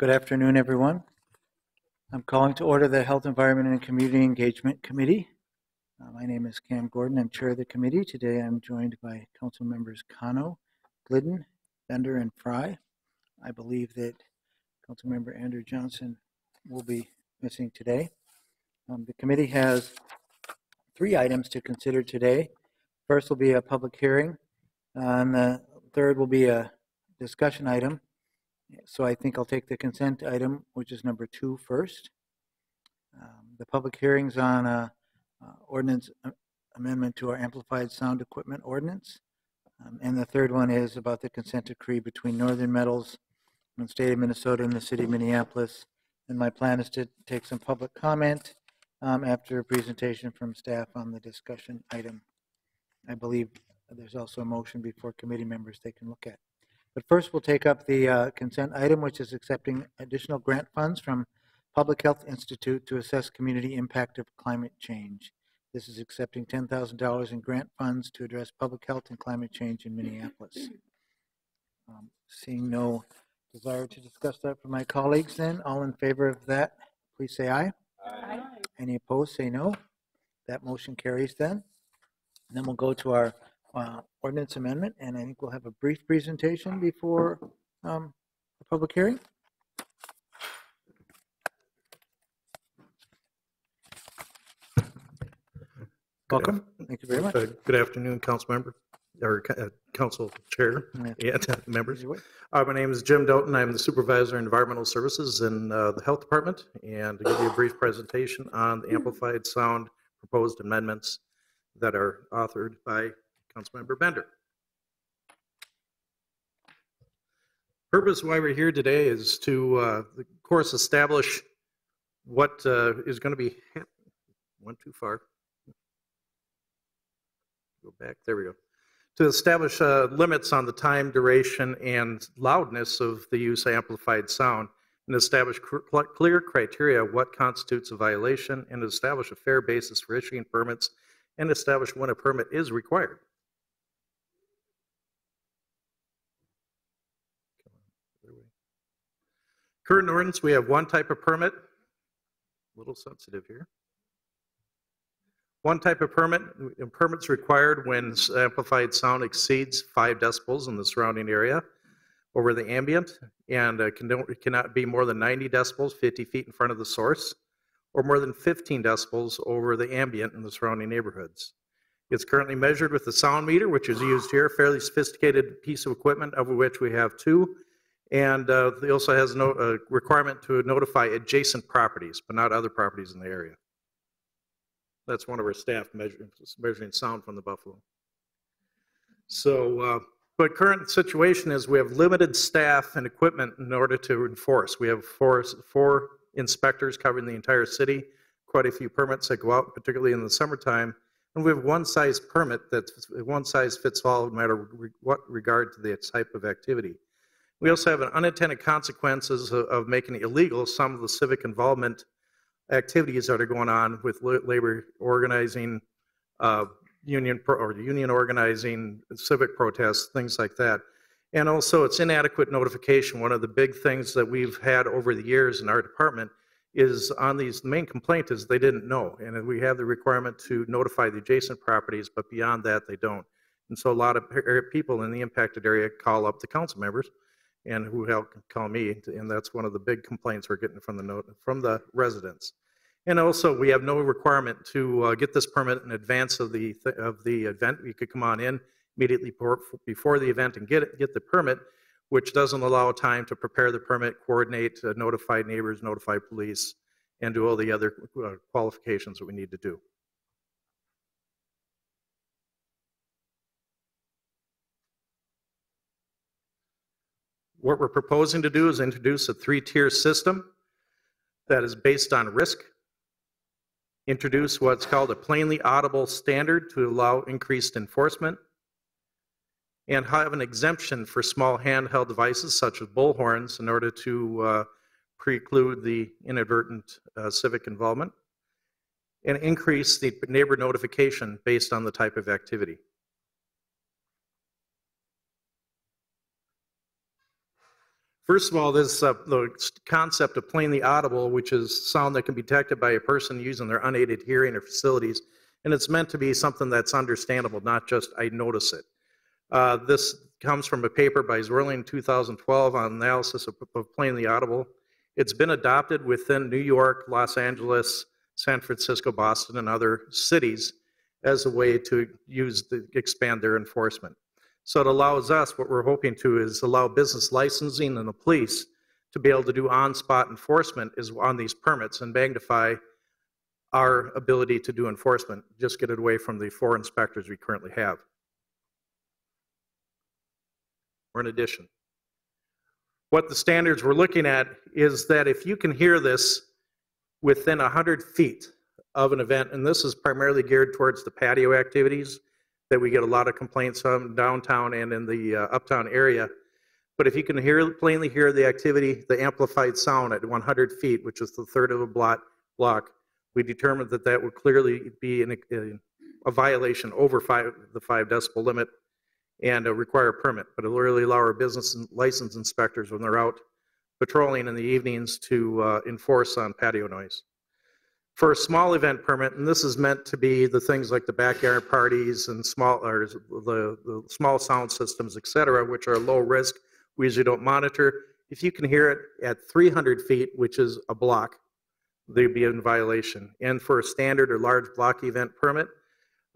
Good afternoon, everyone. I'm calling to order the Health, Environment, and Community Engagement Committee. Uh, My name is Cam Gordon. I'm Chair of the committee. Today I'm joined by council members Cano, Glidden, Bender, and Frey. I believe that council member Andrew Johnson will be missing today. Um, The committee has three items to consider today. First will be a public hearing, and the third will be a discussion item. So I think I'll take the consent item, which is number two first. Um, The public hearings on uh, uh, ordinance a- amendment to our amplified sound equipment ordinance. Um, And the third one is about the consent decree between Northern Metals and the state of Minnesota and the city of Minneapolis. And my plan is to take some public comment um, after a presentation from staff on the discussion item. I believe there's also a motion before committee members they can look at. But first, we'll take up the uh, consent item, which is accepting additional grant funds from Public Health Institute to assess community impact of climate change. This is accepting $10,000 in grant funds to address public health and climate change in Minneapolis. Um, Seeing no desire to discuss that from my colleagues then, all in favor of that, please say aye. Aye. Any opposed, say no. That motion carries then. And Then we'll go to our uh, ordinance amendment, and I think we'll have a brief presentation before um, the public hearing. Welcome. Thank you very much. Uh, Good afternoon, council member, or uh, council chair Yeah. and members. Uh, My name is Jim Doughton. I'm the supervisor of environmental services in uh, the health department. And to give you a brief presentation on the amplified sound proposed amendments that are authored by Councilmember Bender. Purpose why we're here today is to, uh, of course, establish what uh, is going to be, went too far. Go back, there we go. To establish uh, limits on the time, duration, and loudness of the use of amplified sound, and establish clear criteria what constitutes a violation, and establish a fair basis for issuing permits, and establish when a permit is required. Current ordinance, we have one type of permit. A little sensitive here. One type of permit, a permit's required when amplified sound exceeds five decibels in the surrounding area over the ambient and uh, can- cannot be more than 90 decibels 50 feet in front of the source or more than 15 decibels over the ambient in the surrounding neighborhoods. It's currently measured with the sound meter, which is used here, a fairly sophisticated piece of equipment, of which we have two. And uh, it also has no uh, requirement to notify adjacent properties, but not other properties in the area. That's one of our staff measuring, measuring sound from the Buffalo. So, uh, but current situation is we have limited staff and equipment in order to enforce. We have four, four inspectors covering the entire city, quite a few permits that go out, particularly in the summertime. And we have one size permit that's, one size fits all, no matter what regard to the type of activity. We also have an unintended consequences of, of making illegal some of the civic involvement activities that are going on with labor organizing, uh, union or union organizing, civic protests, things like that. And also, it's inadequate notification. One of the big things that we've had over the years in our department is on these. The main complaint is they didn't know, and we have the requirement to notify the adjacent properties, but beyond that, they don't. And so, a lot of people in the impacted area call up the council members and who help call me, and that's one of the big complaints we're getting from the note, from the residents. And also, we have no requirement to uh, get this permit in advance of the, of the event. You could come on in immediately before, before the event and get it, get the permit, which doesn't allow time to prepare the permit, coordinate, uh, notify neighbors, notify police, and do all the other uh, qualifications that we need to do. What we're proposing to do is introduce a three-tier system that is based on risk, introduce what's called a plainly audible standard to allow increased enforcement, and have an exemption for small handheld devices such as bullhorns in order to uh, preclude the inadvertent uh, civic involvement, and increase the neighbor notification based on the type of activity. First of all, this, uh, the concept of plainly audible, which is sound that can be detected by a person using their unaided hearing or facilities, and it's meant to be something that's understandable, not just I notice it. Uh, This comes from a paper by Zwirling in 2012 on analysis of of plainly audible. It's been adopted within New York, Los Angeles, San Francisco, Boston, and other cities as a way to use, the expand their enforcement. So it allows us, what we're hoping to is allow business licensing and the police to be able to do on-spot enforcement is on these permits and magnify our ability to do enforcement, just get it away from the four inspectors we currently have. Or in addition. What the standards we're looking at is that if you can hear this within 100 feet of an event, and this is primarily geared towards the patio activities that we get a lot of complaints on downtown and in the uh, uptown area. But if you can hear, plainly hear the activity, the amplified sound at 100 feet, which is the third of a block, block, we determined that that would clearly be an, a, a violation over five, the five decibel limit and uh, require a permit. But it'll really allow our business and license inspectors when they're out patrolling in the evenings to uh, enforce on patio noise. For a small event permit, and this is meant to be the things like the backyard parties and small, or the, the small sound systems, et cetera, which are low risk, we usually don't monitor. If you can hear it at 300 feet, which is a block, they'd be in violation. And for a standard or large block event permit,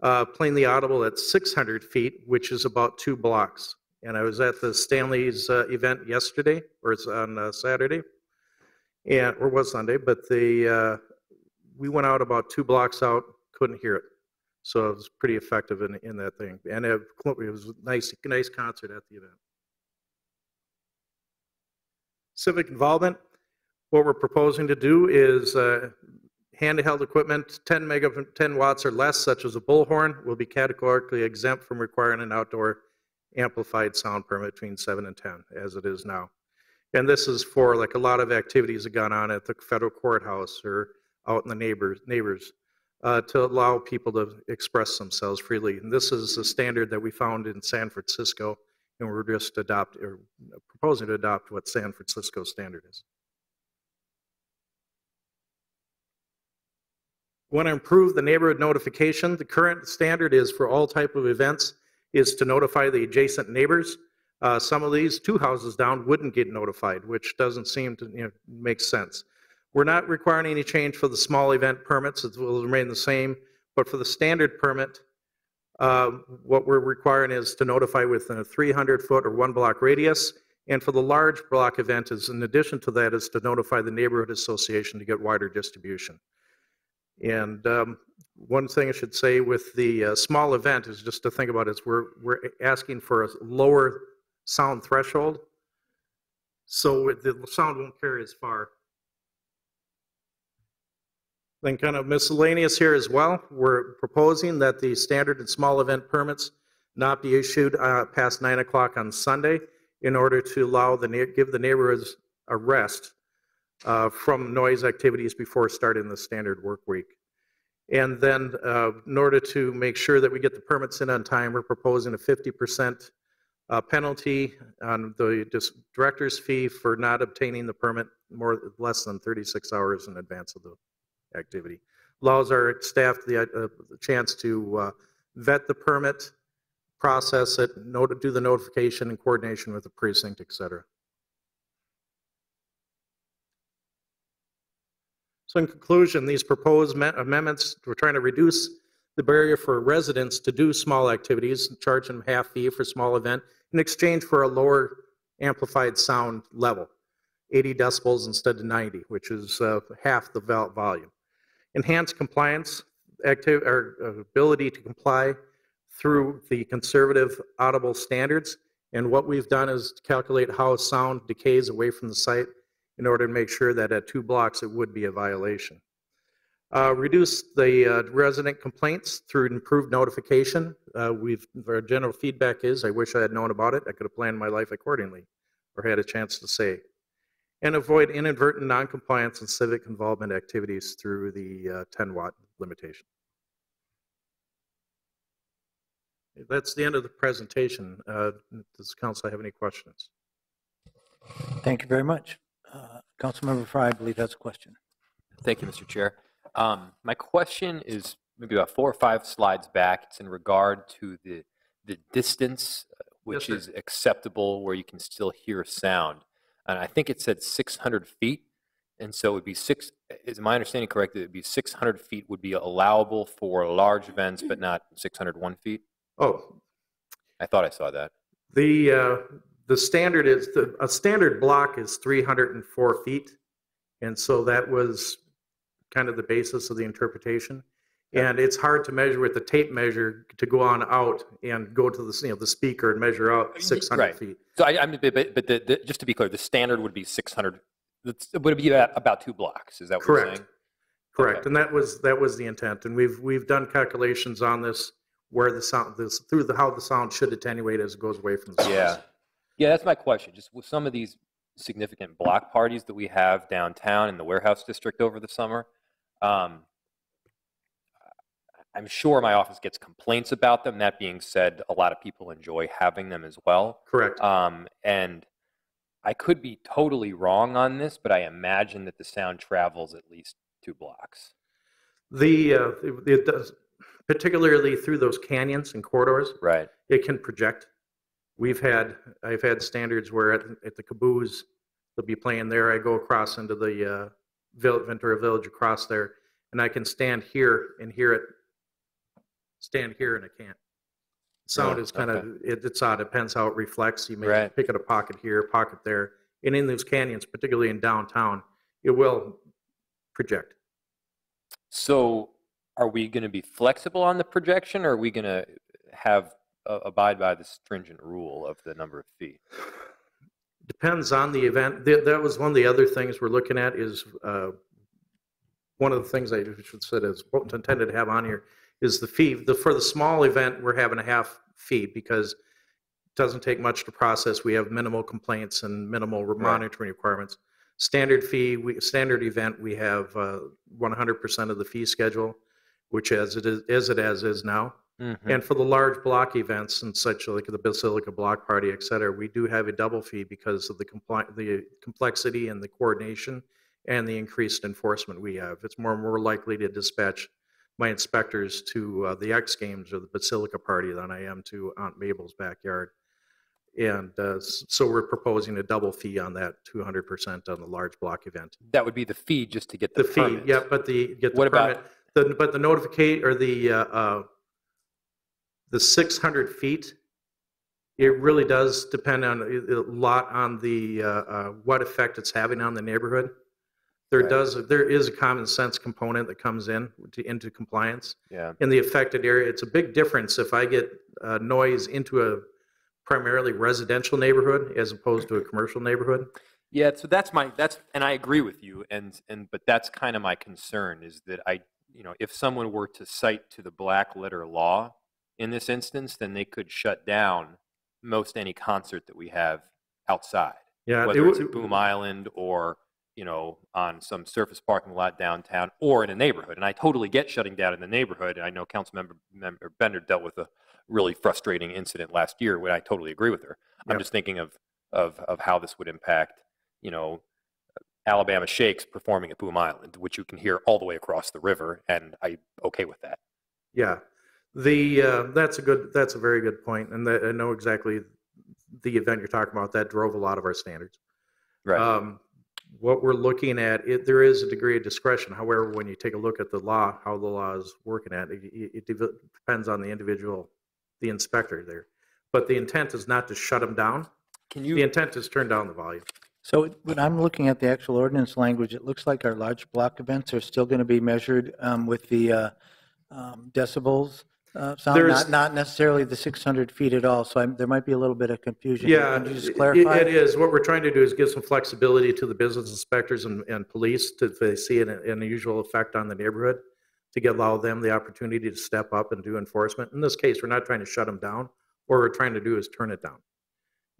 uh, plainly audible at 600 feet, which is about two blocks. And I was at the Stanley's uh, event yesterday, or it's on uh, Saturday, and or was Sunday, but the uh, we went out about two blocks out, couldn't hear it. So it was pretty effective in, in that thing. And it, it was a nice, nice concert at the event. Civic involvement. What we're proposing to do is uh, handheld equipment, 10 mega, 10 watts or less, such as a bullhorn, will be categorically exempt from requiring an outdoor amplified sound permit between 7 and 10, as it is now. And this is for like a lot of activities that gone on at the federal courthouse or out in the neighbors, neighbors uh, to allow people to express themselves freely. And this is a standard that we found in San Francisco, and we're just adopt or proposing to adopt what San Francisco standard is. Want to improve the neighborhood notification? The current standard is for all type of events is to notify the adjacent neighbors. Uh, some of these two houses down wouldn't get notified, which doesn't seem to you know, make sense. We're not requiring any change for the small event permits. It will remain the same. But for the standard permit, uh, what we're requiring is to notify within a 300-foot or one block radius. And for the large block event, is in addition to that, is to notify the neighborhood association to get wider distribution. And um, one thing I should say with the uh, small event is just to think about is we're, we're asking for a lower sound threshold. So the sound won't carry as far. Then kind of miscellaneous here as well. We're proposing that the standard and small event permits not be issued uh, past 9 o'clock on Sunday in order to allow the, give the neighborhoods a rest uh, from noise activities before starting the standard work week. And then uh, in order to make sure that we get the permits in on time, we're proposing a 50% uh, penalty on the director's fee for not obtaining the permit more less than 36 hours in advance of the activity. Allows our staff the, uh, the chance to uh, vet the permit, process it, note, do the notification in coordination with the precinct, et cetera. So in conclusion, these proposed amendments, we're trying to reduce the barrier for residents to do small activities, and charge them half fee for small event in exchange for a lower amplified sound level, 80 decibels instead of 90, which is uh, half the volume enhance compliance, active, or uh, ability to comply through the conservative audible standards. And what we've done is to calculate how sound decays away from the site in order to make sure that at two blocks it would be a violation. Uh, reduce the uh, resident complaints through improved notification. Uh, we've, our general feedback is, I wish I had known about it. I could have planned my life accordingly or had a chance to say and avoid inadvertent noncompliance and civic involvement activities through the uh, 10 watt limitation. That's the end of the presentation. Uh, does council have any questions? Thank you very much. Uh, Councilmember Frey, I believe has a question. Thank you, Mr. Chair. Um, My question is maybe about four or five slides back. It's in regard to the, the distance uh, which sir. is acceptable where you can still hear sound. And I think it said 600 feet. And so it would be six, is my understanding correct, that it'd be 600 feet would be allowable for large events, but not 601 feet? Oh, I thought I saw that. the, uh, the standard is, the a standard block is 304 feet. And so that was kind of the basis of the interpretation. And it's hard to measure with the tape measure to go on out and go to the, you know, the speaker and measure out 600 Right. feet. So I, I mean, but, but the, the, just to be clear, the standard would be 600, that's- would it be about, about two blocks? Is that what you're Correct. saying? Correct, Okay. and that was, that was the intent, and we've, we've done calculations on this, where the sound, this, through the, how the sound should attenuate as it goes away from the source. Yeah. Yeah, that's my question. Just with some of these significant block parties that we have downtown in the warehouse district over the summer, um, I'm sure my office gets complaints about them. That being said, a lot of people enjoy having them as well. Correct, Um, and I could be totally wrong on this, but I imagine that the sound travels at least two blocks. the, uh, it it does, particularly through those canyons and corridors, Right. it can project. We've had, I've had standards where at, at the caboose, they'll be playing there, I go across into the, uh, Ventura Village across there, and I can stand here and hear it, stand here and I can't. Sound Oh, is kind of, it, it's odd, depends how it reflects, you may Right. pick at a pocket here, pocket there, and in those canyons, particularly in downtown, it will project. So are we going to be flexible on the projection or are we going to have uh, abide by the stringent rule of the number of feet? Depends on the event. That, that was one of the other things we're looking at is, uh, one of the things I should say is intended to have on here is the fee. The, for the small event, we're having a half fee because it doesn't take much to process. We have minimal complaints and minimal monitoring requirements. Standard fee, we, standard event, we have, uh, 100% of the fee schedule, which as it is, as it as is now. Mhm. And for the large block events and such, like the Basilica Block Party, et cetera, we do have a double fee because of the compli the complexity and the coordination and the increased enforcement we have. It's more, more likely to dispatch my inspectors to uh, the X Games or the Basilica Party than I am to Aunt Mabel's backyard. And uh, so we're proposing a double fee on that, 200% on the large block event. That would be the fee just to get the, The fee, permit. yeah, but the, get the What about- permit, the, but the notificate, or the, uh, uh, the 600 feet, it really does depend on, a a lot on the, uh, uh, what effect it's having on the neighborhood. There Right. does, there is a common sense component that comes in to, into compliance. Yeah. In the affected area, it's a big difference if I get uh, noise into a primarily residential neighborhood as opposed to a commercial neighborhood. Yeah, so that's my that's and I agree with you and and but that's kind of my concern is that I you know if someone were to cite to the black letter law in this instance then they could shut down most any concert that we have outside Yeah. it whether it's at Boom Island or you know on some surface parking lot downtown or in a neighborhood and I totally get shutting down in the neighborhood And I know Councilmember member Bender dealt with a really frustrating incident last year when I totally agree with her I'm just thinking of of of how this would impact you know, Alabama Shakes performing at Boom Island, which you can hear all the way across the river, and I okay with that. Yeah, the, uh, that's a good, that's a very good point, and that, I know exactly the event you're talking about, that drove a lot of our standards. Right. Um, What we're looking at, it, there is a degree of discretion, however, when you take a look at the law, how the law is working at, it, it it depends on the individual, the inspector there. But the intent is not to shut them down, can you? the intent is turn down the volume. So when I'm looking at the actual ordinance language, it looks like our large block events are still going to be measured um, with the uh, um, decibels uh, sound, There's- not, not necessarily the 600 feet at all. So I'm- there might be a little bit of confusion. Yeah, Can you just it- clarify? it is. What we're trying to do is give some flexibility to the business inspectors and, and police to, if they see an, an unusual effect on the neighborhood, to give, allow them the opportunity to step up and do enforcement. In this case, we're not trying to shut them down. What we're trying to do is turn it down.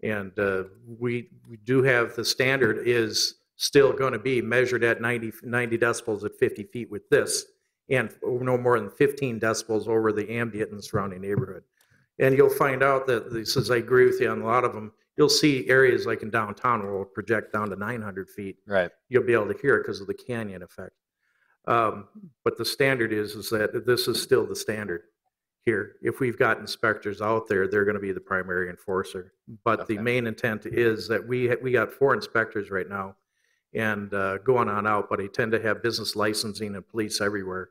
And uh, we, we do have, the standard is still going to be measured at 90, 90 decibels at 50 feet with this, and no more than 15 decibels over the ambient and surrounding neighborhood. And you'll find out that, this is, I agree with you on a lot of them, you'll see areas like in downtown where we'll project down to 900 feet. Right. You'll be able to hear it because of the canyon effect. Um, But the standard is, is that this is still the standard here. If we've got inspectors out there, they're going to be the primary enforcer. But the main intent is that we, we got four inspectors right now and uh, going on out, but they tend to have business licensing and police everywhere.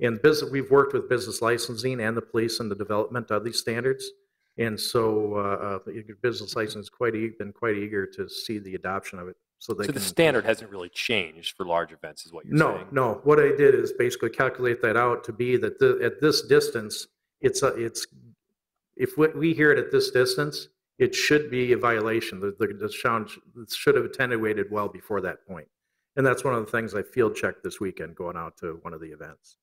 And business, we've worked with business licensing and the police in the development of these standards. And so uh, uh, the business license quite, e- been quite eager to see the adoption of it. So they So the can- standard hasn't really changed for large events, is what you're no, saying? no. No. What I did is basically calculate that out to be that the, at this distance, it's a, it's, if we, we hear it at this distance, it should be a violation. The, the, the sound should have attenuated well before that point. And that's one of the things I field checked this weekend going out to one of the events.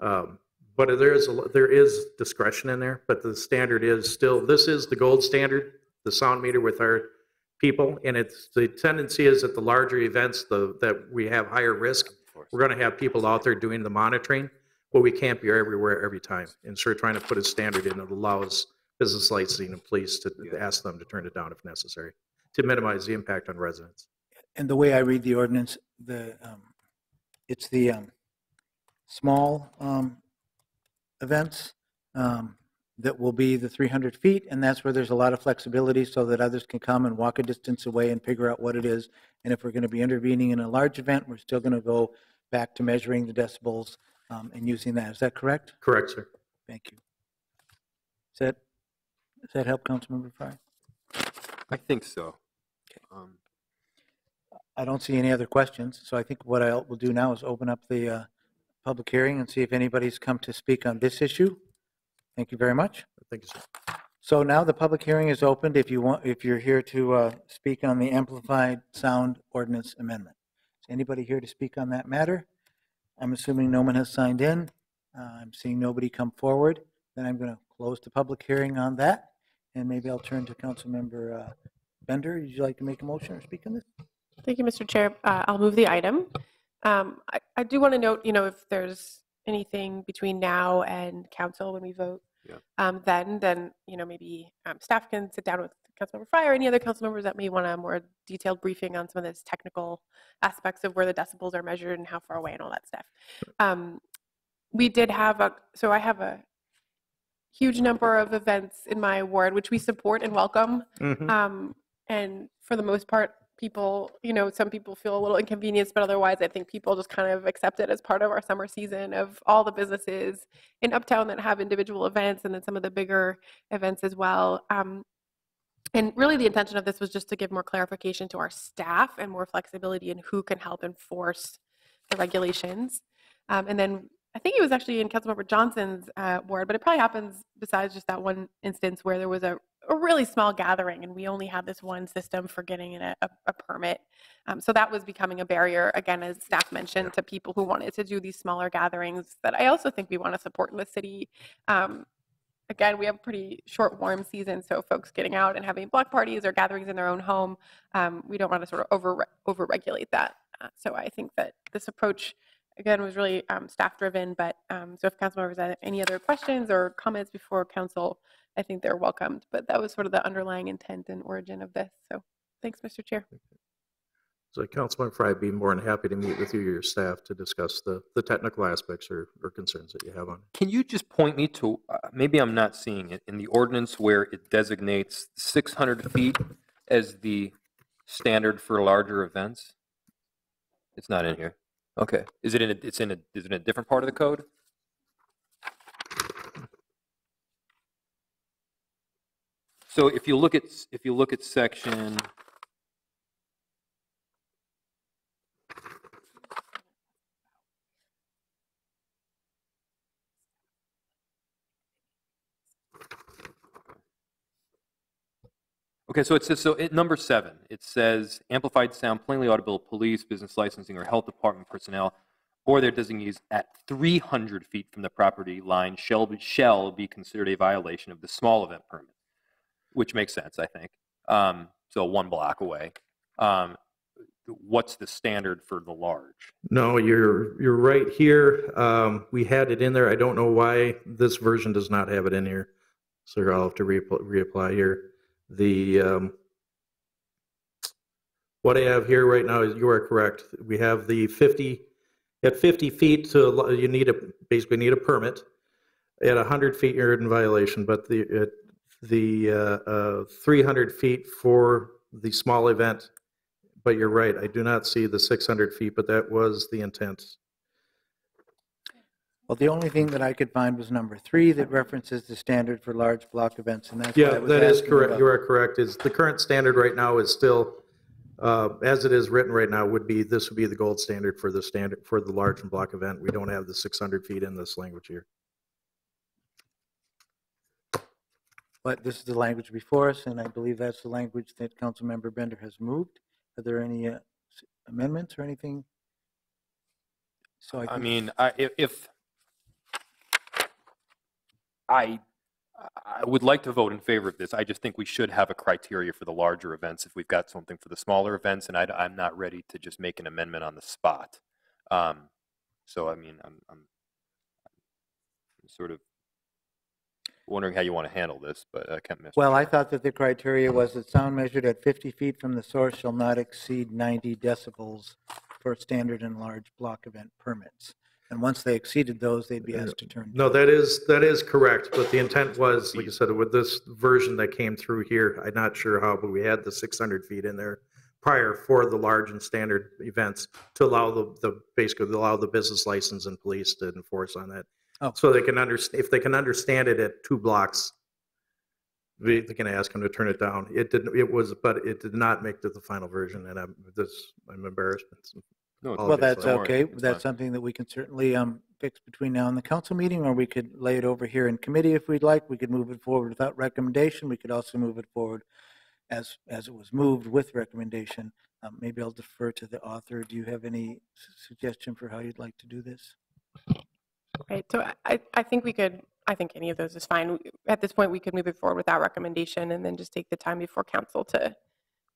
Um, but there is, a- there is discretion in there, but the standard is still, this is the gold standard, the sound meter with our people. And it's, the tendency is that the larger events, the, that we have higher risk, we're going to have people out there doing the monitoring, but we can't be everywhere every time. And so we're trying to put a standard in that allows business licensing and police to to ask them to turn it down if necessary, to minimize the impact on residents. And the way I read the ordinance, the, um, it's the, um, small, um, events, um, that will be the 300 feet, and that's where there's a lot of flexibility so that others can come and walk a distance away and figure out what it is. And if we're going to be intervening in a large event, we're still going to go back to measuring the decibels, um, and using that. Is that correct? Correct, sir. Thank you. Does that, does that help, Councilmember Frey? I think so. Um, I don't see any other questions, so I think what I will do now is open up the uh, public hearing and see if anybody's come to speak on this issue. Thank you very much. Thank you, sir. So now the public hearing is opened if you want, if you're here to uh, speak on the amplified sound ordinance amendment. Is anybody here to speak on that matter? I'm assuming no one has signed in. Uh, I'm seeing nobody come forward. Then I'm going to close the public hearing on that. And maybe I'll turn to Councilmember uh, Bender. Would you like to make a motion or speak on this? Thank you, Mr. Chair. Uh, I'll move the item. Um, I, I do want to note, you know, if there's anything between now and council when we vote, Yeah. um, then, then, you know, maybe um, staff can sit down with Councilmember Frey or any other council members that may want a more detailed briefing on some of those technical aspects of where the decibels are measured and how far away and all that stuff. Um, we did have a, so I have a huge number of events in my ward, which we support and welcome. Mhm. Um, and for the most part, people, you know, some people feel a little inconvenienced, but otherwise, I think people just kind of accept it as part of our summer season of all the businesses in Uptown that have individual events and then some of the bigger events as well. Um, and really, the intention of this was just to give more clarification to our staff and more flexibility in who can help enforce the regulations. Um, and then I think it was actually in Councilmember Johnson's uh, ward, but it probably happens besides just that one instance where there was a, a really small gathering and we only had this one system for getting a, a, a permit. Um, so that was becoming a barrier, again, as staff mentioned, to people who wanted to do these smaller gatherings that I also think we want to support in the city. Um, again, we have a pretty short warm season, so folks getting out and having block parties or gatherings in their own home, um, we don't want to sort of over over regulate that. Uh, so I think that this approach, again, was really um, staff driven. But um, so if council members have any other questions or comments before council, I think they're welcomed. But that was sort of the underlying intent and origin of this. So thanks, Mr. Chair. So Councilman Frey, I'd be more than happy to meet with you or your staff to discuss the, the technical aspects or, or concerns that you have on it. Can you just point me to, uh, maybe I'm not seeing it, in the ordinance where it designates 600 feet as the standard for larger events? It's not in here. Okay. Is it in, a? it's in a, is it in a different part of the code? So if you look at, if you look at section, Okay, so it says, so at number seven, it says amplified sound plainly audible, police, business licensing, or health department personnel, or their designees at 300 feet from the property line shall be, shall be considered a violation of the small event permit, which makes sense, I think. Um, so one block away. Um, what's the standard for the large? No, you're, you're right here. Um, we had it in there. I don't know why this version does not have it in here. So I'll have to reapply, reapply here. The, um, what I have here right now is, you are correct. We have the 50, at 50 feet to, you need a, basically need a permit. At 100 feet, you're in violation, but the, at the uh, uh, 300 feet for the small event, but you're right, I do not see the 600 feet, but that was the intent. Well, the only thing that I could find was number three that references the standard for large block events, and that's what I Yeah, was that is asking correct. about. You are correct. Is the current standard right now is still, uh, as it is written right now, would be, this would be the gold standard for the standard, for the large and block event. We don't have the 600 feet in this language here. But this is the language before us, and I believe that's the language that Councilmember Bender has moved. Are there any uh, s- amendments or anything? So I I think- mean, I, if, if I, I would like to vote in favor of this. I just think we should have a criteria for the larger events if we've got something for the smaller events, and I, am not ready to just make an amendment on the spot. Um, so, I mean, I'm, I'm I'm sort of wondering how you want to handle this, but I can't miss. Well, I thought that the criteria was that sound measured at 50 feet from the source shall not exceed 90 decibels for standard and large block event permits. And once they exceeded those, they'd be asked to turn. No, that is, that is correct, but the intent was, like I said, with this version that came through here, I'm not sure how, but we had the 600 feet in there prior for the large and standard events to allow the, the, basically to allow the business license and police to enforce on that. Oh. So they can understand, if they can understand it at two blocks, they, they can ask them to turn it down. It didn't, it was, but it did not make to the final version, and I'm, this, I'm embarrassed. No, it's Well, Well, that's don't okay. it's That's fine. something that we can certainly um, fix between now and the council meeting, or we could lay it over here in committee if we'd like. We could move it forward without recommendation. We could also move it forward as, as it was moved with recommendation. Um, Maybe I'll defer to the author. Do you have any suggestion for how you'd like to do this? Right, so I- I, I think we could, I think any of those is fine. At this point, we could move it forward without recommendation and then just take the time before council to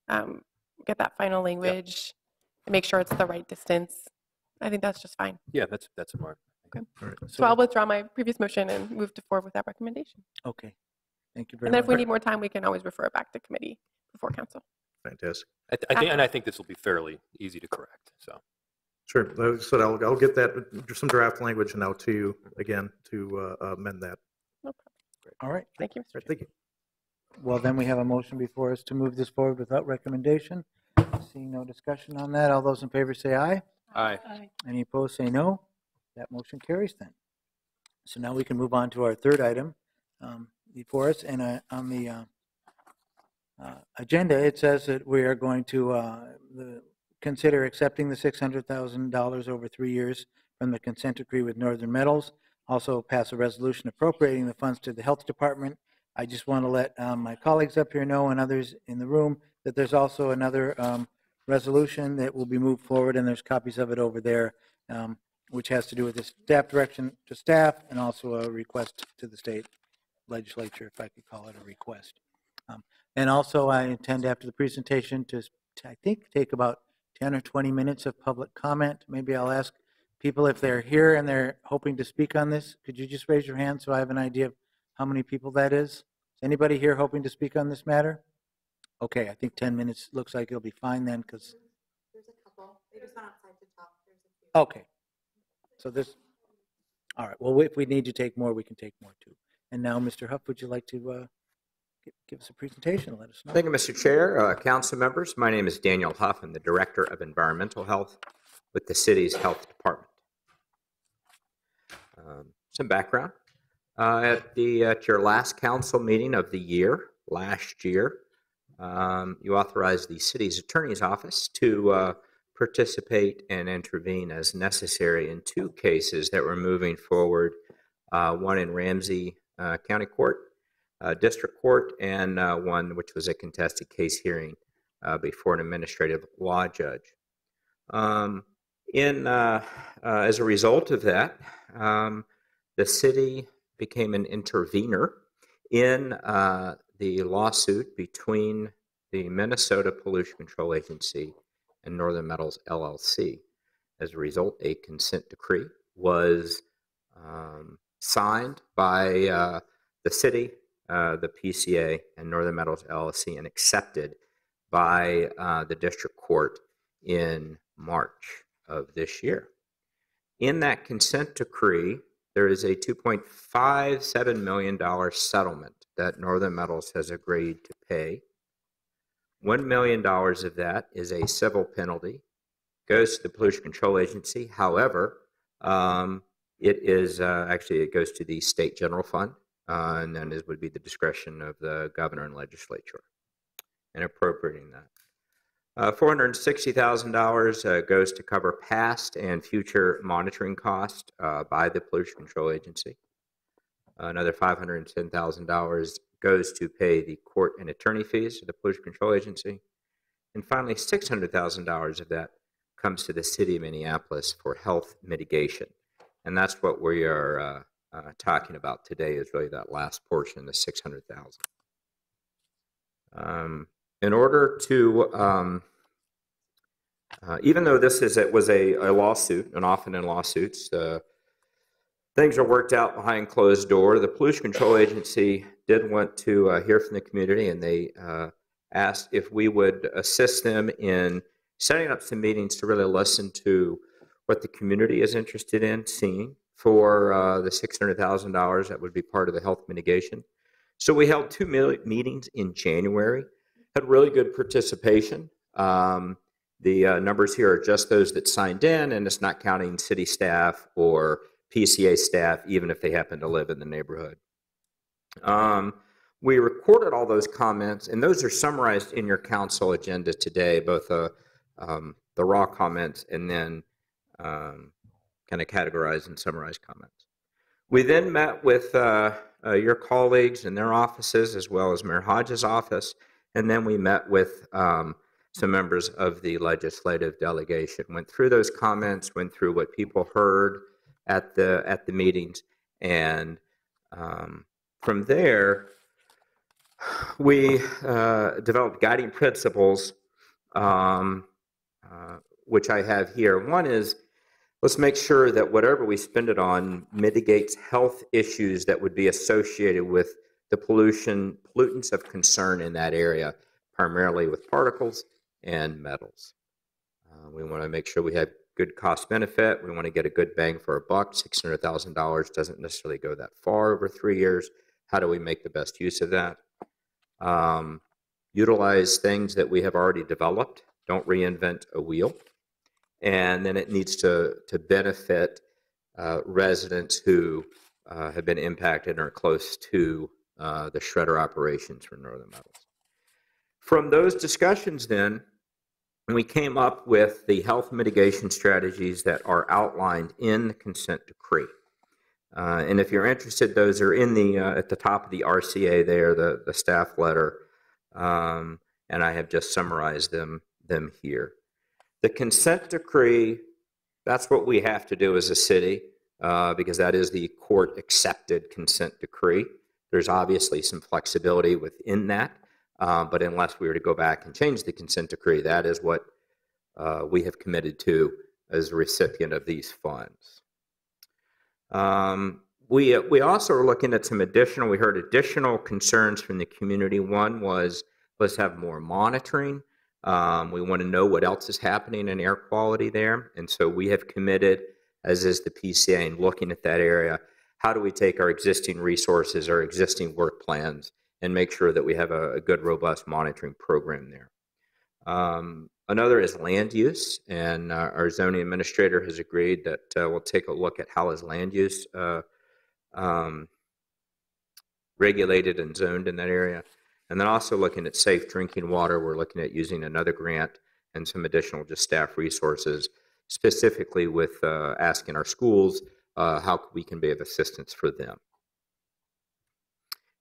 um, get that final language, and make sure it's the right distance. I think that's just fine. Yeah, that's, that's smart. So I'll withdraw my previous motion and move to forward with that recommendation. Okay. Thank you very much. And then if we need more time, we can always refer it back to committee before council. Fantastic. I, th- I think, and I think this will be fairly easy to correct, so. Sure, like I said, I'll, I'll get that, some draft language now to you, again, to uh, amend that. No problem. All right. Thank you, Mr. Right, Chair. Thank you. Well, then we have a motion before us to move this forward without recommendation. Seeing no discussion on that, all those in favor say aye. Aye. Any opposed, say no. That motion carries then. So now we can move on to our third item um, before us, and uh, on the uh, uh, agenda, it says that we are going to uh, the- consider accepting the $600,000 over three years from the consent decree with Northern Metals, also pass a resolution appropriating the funds to the Health Department. I just want to let um, my colleagues up here know and others in the room that there's also another um, resolution that will be moved forward, and there's copies of it over there, um, which has to do with the staff direction to staff and also a request to the state legislature, if I could call it a request. Um, And also, I intend after the presentation to, to, I think, take about 10 or 20 minutes of public comment. Maybe I'll ask people if they're here and they're hoping to speak on this. Could you just raise your hand so I have an idea of how many people that is? Is anybody here hoping to speak on this matter? Okay, I think 10 minutes looks like it'll be fine then, because, There's a couple. They just went outside to talk. There's a few. okay. So this, all right, well, if we need to take more, we can take more too. And now, Mr. Huff, would you like to uh, gi- give us a presentation and let us know? Thank you, Mr. Chair, uh, council members. My name is Daniel Huff. I'm the Director of Environmental Health with the city's Health Department. Um, Some background. Uh, At the, at your last council meeting of the year, last year, um, you authorized the city's attorney's office to uh, participate and intervene as necessary in two cases that were moving forward, uh, one in Ramsey uh, County Court uh, District Court and uh, one which was a contested case hearing uh, before an administrative law judge. Um, in as a result of that, um, the city became an intervener in the lawsuit between the Minnesota Pollution Control Agency and Northern Metals LLC. As a result, a consent decree was um, signed by uh, the city, uh, the PCA and Northern Metals LLC and accepted by uh, the district court in March of this year. In that consent decree, there is a $2.57 million settlement that Northern Metals has agreed to pay. $1 million of that is a civil penalty, goes to the Pollution Control Agency. However, um, it is uh, actually, it goes to the State General Fund, uh, and then it would be the discretion of the governor and legislature in appropriating that. Uh, $460,000 uh, goes to cover past and future monitoring costs uh, by the Pollution Control Agency. Another $510,000 goes to pay the court and attorney fees to the Pollution Control Agency. And finally, $600,000 of that comes to the city of Minneapolis for health mitigation. And that's what we are uh, uh, talking about today is really that last portion, the 600,000. Um, in order to, um, uh, even though this is it was a, a lawsuit, and often in lawsuits, uh, things are worked out behind closed door. The Pollution Control Agency did want to uh, hear from the community, and they uh, asked if we would assist them in setting up some meetings to really listen to what the community is interested in seeing for uh, the $600,000 that would be part of the health mitigation. So we held two meetings in January, had really good participation. Um, the uh, numbers here are just those that signed in, and it's not counting city staff or PCA staff, even if they happen to live in the neighborhood. Um, we recorded all those comments, and those are summarized in your council agenda today, both uh, um, the raw comments and then um, kind of categorized and summarized comments. We then met with uh, uh, your colleagues in their offices, as well as Mayor Hodges' office, and then we met with um, some members of the legislative delegation. Went through those comments, went through what people heard at the at the meetings, and um, from there, we uh, developed guiding principles, um, uh, which I have here. One is let's make sure that whatever we spend it on mitigates health issues that would be associated with the pollution pollutants of concern in that area, primarily with particles and metals. Uh, we want to make sure we have good cost benefit. We want to get a good bang for a buck. $600,000 doesn't necessarily go that far over three years. How do we make the best use of that? Um, utilize things that we have already developed. Don't reinvent a wheel. And then it needs to, to benefit uh, residents who uh, have been impacted or close to uh, the shredder operations for Northern Metals. From those discussions, then, we came up with the health mitigation strategies that are outlined in the consent decree. Uh, and if you're interested, those are in the uh, at the top of the RCA there, the, the staff letter, um, and I have just summarized them them here. The consent decree, that's what we have to do as a city, uh, because that is the court accepted consent decree. There's obviously some flexibility within that, uh, but unless we were to go back and change the consent decree, that is what uh, we have committed to as a recipient of these funds. Um, we, uh, we also are looking at some additional, we heard additional concerns from the community. One was let's have more monitoring. Um, we want to know what else is happening in air quality there. And so we have committed, as is the PCA, in looking at that area. How do we take our existing resources, our existing work plans, and make sure that we have a, a good, robust monitoring program there? Um, another is land use, and uh, our zoning administrator has agreed that uh, we'll take a look at how is land use uh, um, regulated and zoned in that area. And then also looking at safe drinking water, we're looking at using another grant and some additional just staff resources, specifically with uh, asking our schools uh, how we can be of assistance for them.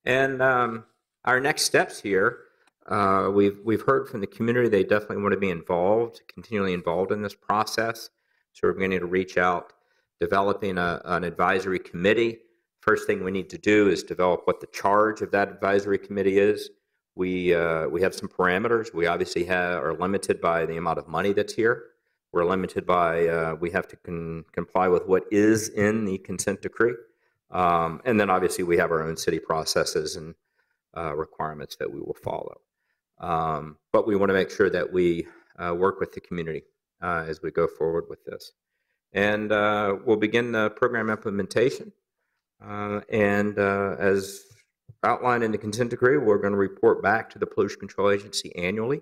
And um, our next steps here, uh, we've we've heard from the community they definitely want to be involved, continually involved in this process. So we're beginning to reach out, developing a, an advisory committee First thing we need to do is develop what the charge of that advisory committee is. We, uh, we have some parameters. We obviously have, are limited by the amount of money that's here. We're limited by, uh, we have to con- comply with what is in the consent decree. Um, and then obviously we have our own city processes and uh, requirements that we will follow. Um, but we want to make sure that we uh, work with the community uh, as we go forward with this. And uh, we'll begin the program implementation. Uh, and uh, as outlined in the consent decree, we're going to report back to the Pollution Control Agency annually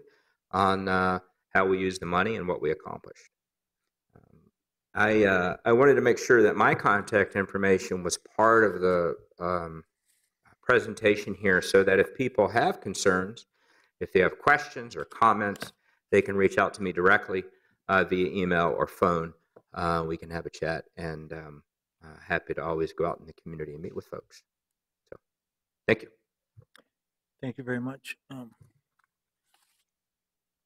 on how we use the money and what we accomplished. I, uh, I wanted to make sure that my contact information was part of the um, presentation here so that if people have concerns, if they have questions or comments, they can reach out to me directly uh, via email or phone. Uh, we can have a chat and um, uh, happy to always go out in the community and meet with folks. So, thank you. Thank you very much. Um,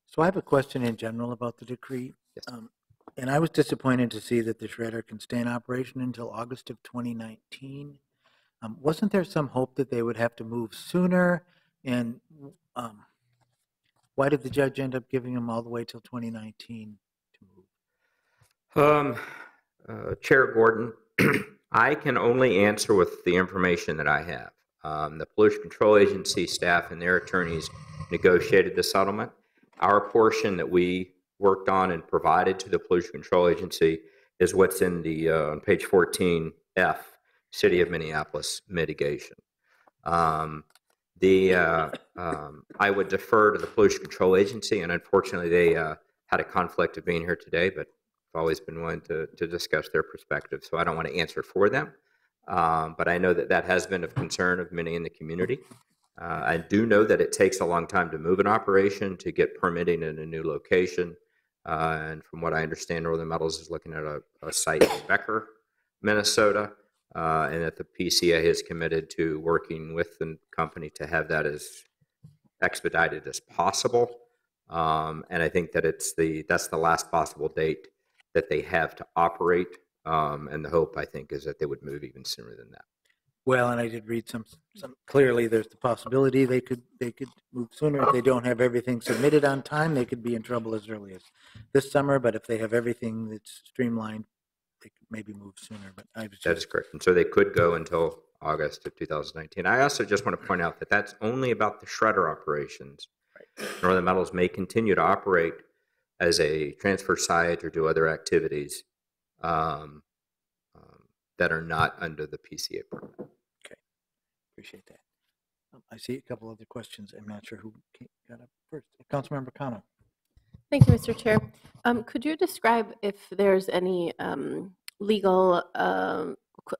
So I have a question in general about the decree. Yes. Um, And I was disappointed to see that the shredder can stay in operation until August of 2019. Um, Wasn't there some hope that they would have to move sooner? And um, why did the judge end up giving them all the way till 2019 to move? Um, uh, Chair Gordon, I can only answer with the information that I have. Um, the Pollution Control Agency staff and their attorneys negotiated the settlement. Our portion that we worked on and provided to the Pollution Control Agency is what's in the, uh, on page 14F, City of Minneapolis mitigation. Um, the, uh, um, I would defer to the Pollution Control Agency, and unfortunately, they uh, had a conflict of being here today, but I've always been willing to, to discuss their perspective, so I don't want to answer for them. Um, but I know that that has been of concern of many in the community. Uh, I do know that it takes a long time to move an operation, to get permitting in a new location. Uh, and from what I understand, Northern Metals is looking at a, a site in Becker, Minnesota, uh, and that the PCA is committed to working with the company to have that as expedited as possible. Um, and I think that it's the that's the last possible date that they have to operate. Um, and the hope, I think, is that they would move even sooner than that. Well, and I did read some, some, clearly there's the possibility they could, they could move sooner. If they don't have everything submitted on time, they could be in trouble as early as this summer, but if they have everything that's streamlined, they could maybe move sooner, but I was That is just, correct. And so they could go until August of 2019. I also just want to point out that that's only about the shredder operations. Northern Metals may continue to operate as a transfer site or do other activities um, um, that are not under the PCA permit. Appreciate that. Um, I see a couple other questions. I'm not sure who ca- got up first. Councilmember Cano. Thank you, Mr. Chair. Um, Could you describe if there's any um, legal, um,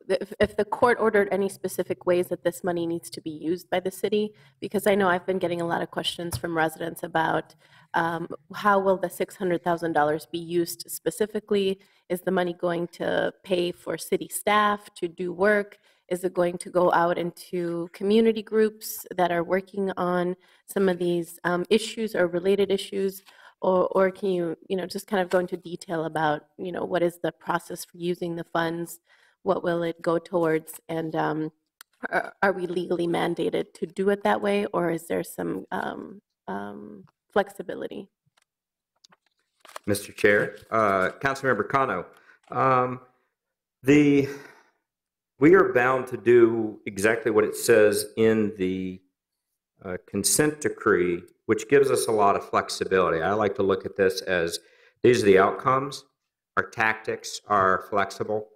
if if the court ordered any specific ways that this money needs to be used by the city? Because I know I've been getting a lot of questions from residents about um, how will the $600,000 be used specifically? Is the money going to pay for city staff to do work? Is it going to go out into community groups that are working on some of these um, issues or related issues? Or, or can you, you know, just kind of go into detail about, you know, what is the process for using the funds? What will it go towards? And um, are, are we legally mandated to do it that way? Or is there some um, um, flexibility? Mr. Chair, uh, Councilmember Cano, um, the, we are bound to do exactly what it says in the uh, consent decree, which gives us a lot of flexibility. I like to look at this as, these are the outcomes. Our tactics are flexible.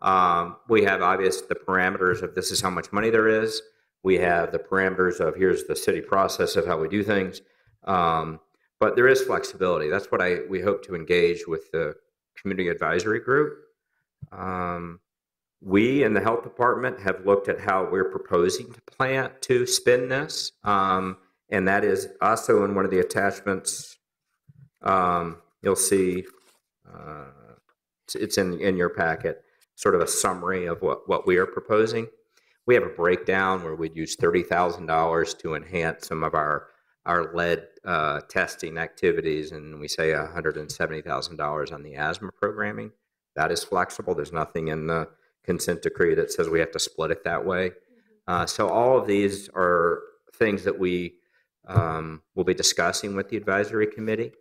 Um, We have obvious, the parameters of this is how much money there is. We have the parameters of here's the city process of how we do things. Um, But there is flexibility. That's what I, we hope to engage with the community advisory group. Um, We in the health department have looked at how we're proposing to plan to spend this. Um, and that is also in one of the attachments. Um, you'll see, uh, it's, in, in your packet, sort of a summary of what, what we are proposing. We have a breakdown where we'd use $30,000 to enhance some of our our lead uh, testing activities, and we say $170,000 on the asthma programming. That is flexible. There's nothing in the consent decree that says we have to split it that way. Uh, so all of these are things that we um, will be discussing with the advisory committee.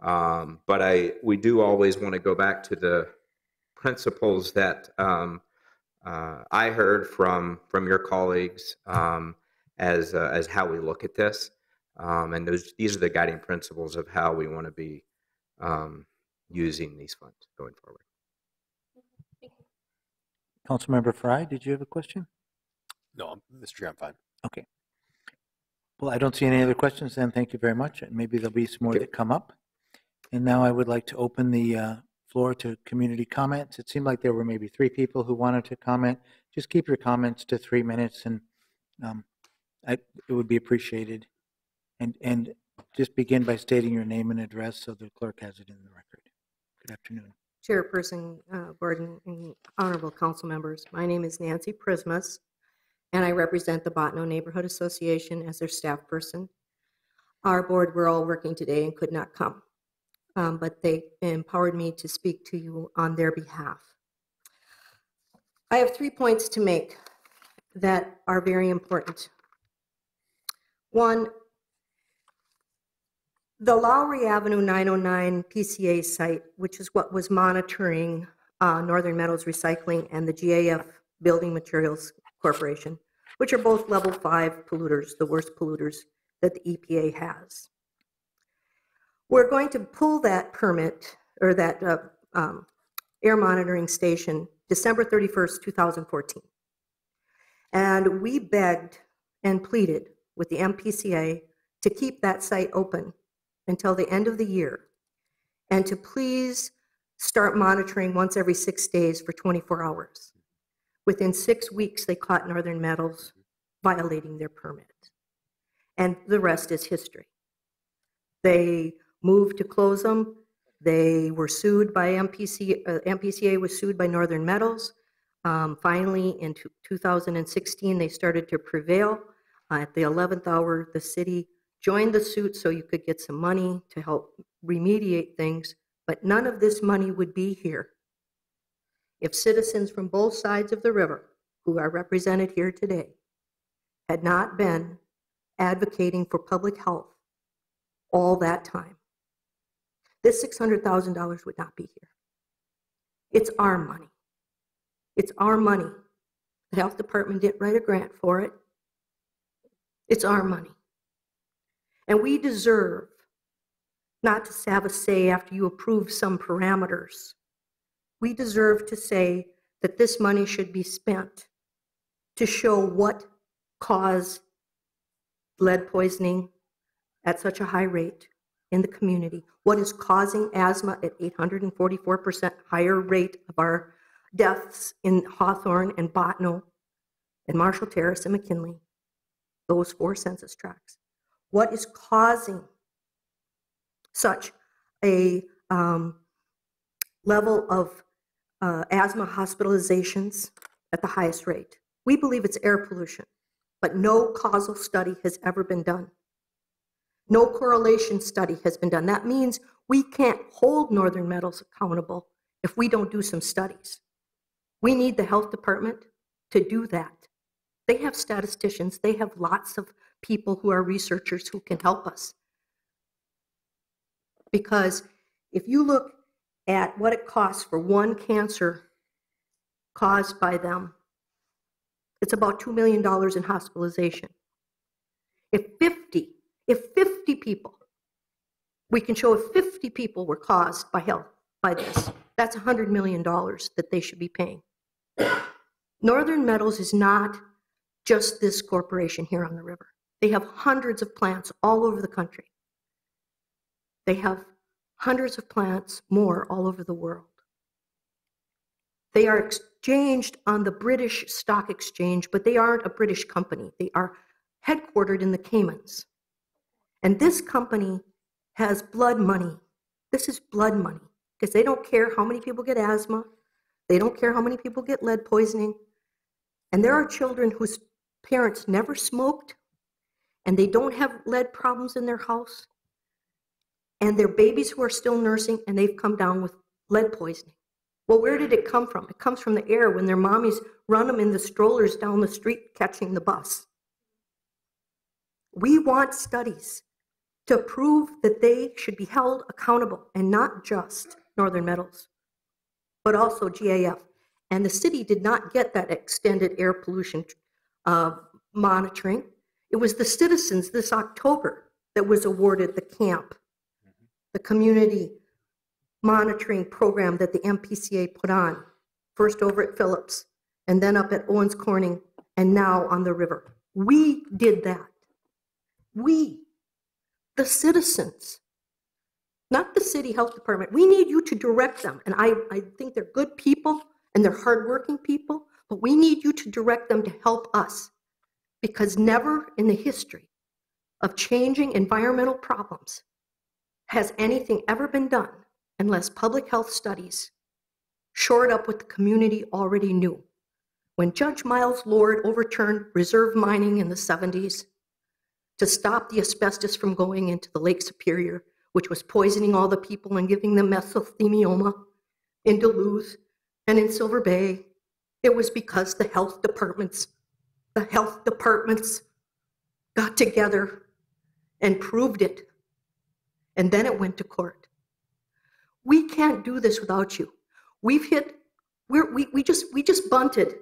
Um, but I, we do always want to go back to the principles that um, uh, I heard from from your colleagues um, as uh, as how we look at this. Um, and those these are the guiding principles of how we want to be um, using these funds going forward. Councilmember Frey, did you have a question? No, I'm- Mr. Chair, I'm fine. Okay. Well, I don't see any other questions then. Thank you very much. And maybe there'll be some more that come up. And now I would like to open the uh, floor to community comments. It seemed like there were maybe three people who wanted to comment. Just keep your comments to three minutes and um, I, it would be appreciated. And, and just begin by stating your name and address so the clerk has it in the record. Good afternoon. Chairperson uh, Gordon and honorable council members, my name is Nancy Przymus, and I represent the Bottineau Neighborhood Association as their staff person. Our board, we're all working today and could not come, um, but they empowered me to speak to you on their behalf. I have three points to make that are very important. One, the Lowry Avenue 909 PCA site, which is what was monitoring uh, Northern Metals Recycling and the GAF Building Materials Corporation, which are both level five polluters, the worst polluters that the EPA has. We're going to pull that permit or that uh, um, air monitoring station December 31st, 2014. And we begged and pleaded with the MPCA to keep that site open until the end of the year and to please start monitoring once every six days for 24 hours. Within six weeks, they caught Northern Metals violating their permit. And the rest is history. They moved to close them. They were sued by MPC, uh, MPCA was sued by Northern Metals. Um, finally, in two- 2016, they started to prevail. Uh, At the 11th hour, the city joined the suit so you could get some money to help remediate things, but none of this money would be here if citizens from both sides of the river, who are represented here today, had not been advocating for public health all that time. This $600,000 would not be here. It's our money. It's our money. The health department didn't write a grant for it. It's our money. And we deserve not to have a say after you approve some parameters. We deserve to say that this money should be spent to show what caused lead poisoning at such a high rate in the community, what is causing asthma at 844% higher rate of our deaths in Hawthorne and Bottineau and Marshall Terrace and McKinley, those four census tracts. What is causing such a um, level of uh, asthma hospitalizations at the highest rate? We believe it's air pollution, but no causal study has ever been done. No correlation study has been done. That means we can't hold Northern Metals accountable if we don't do some studies. We need the health department to do that. They have statisticians, they have lots of people who are researchers who can help us. Because if you look at what it costs for one cancer caused by them, it's about $2 million in hospitalization. If 50, if 50 people, we can show if 50 people were caused by health, by this, that's $100 million that they should be paying. Northern Metals is not just this corporation here on the river. They have hundreds of plants all over the country. They have hundreds of plants more all over the world. They are exchanged on the British Stock Exchange, but they aren't a British company. They are headquartered in the Caymans. And this company has blood money. This is blood money because they don't care how many people get asthma. They don't care how many people get lead poisoning. And there are children whose parents never smoked and they don't have lead problems in their house. And they're babies who are still nursing and they've come down with lead poisoning. Well, where did it come from? It comes from the air when their mommies run them in the strollers down the street catching the bus. We want studies to prove that they should be held accountable and not just Northern Metals, but also GAF. And the city did not get that extended air pollution uh, monitoring. It was the citizens this October that was awarded the camp, the community monitoring program that the MPCA put on, first over at Phillips, and then up at Owens Corning, and now on the river. We did that. We, the citizens, not the city health department. We need you to direct them. And I, I think they're good people and they're hardworking people, but we need you to direct them to help us. Because never in the history of changing environmental problems has anything ever been done unless public health studies shored up what the community already knew. When Judge Miles Lord overturned reserve mining in the 70s to stop the asbestos from going into the Lake Superior, which was poisoning all the people and giving them mesothelioma in Duluth and in Silver Bay, it was because the health departments, the health departments got together and proved it. And then it went to court. We can't do this without you. We've hit, we're, we, we just, we just bunted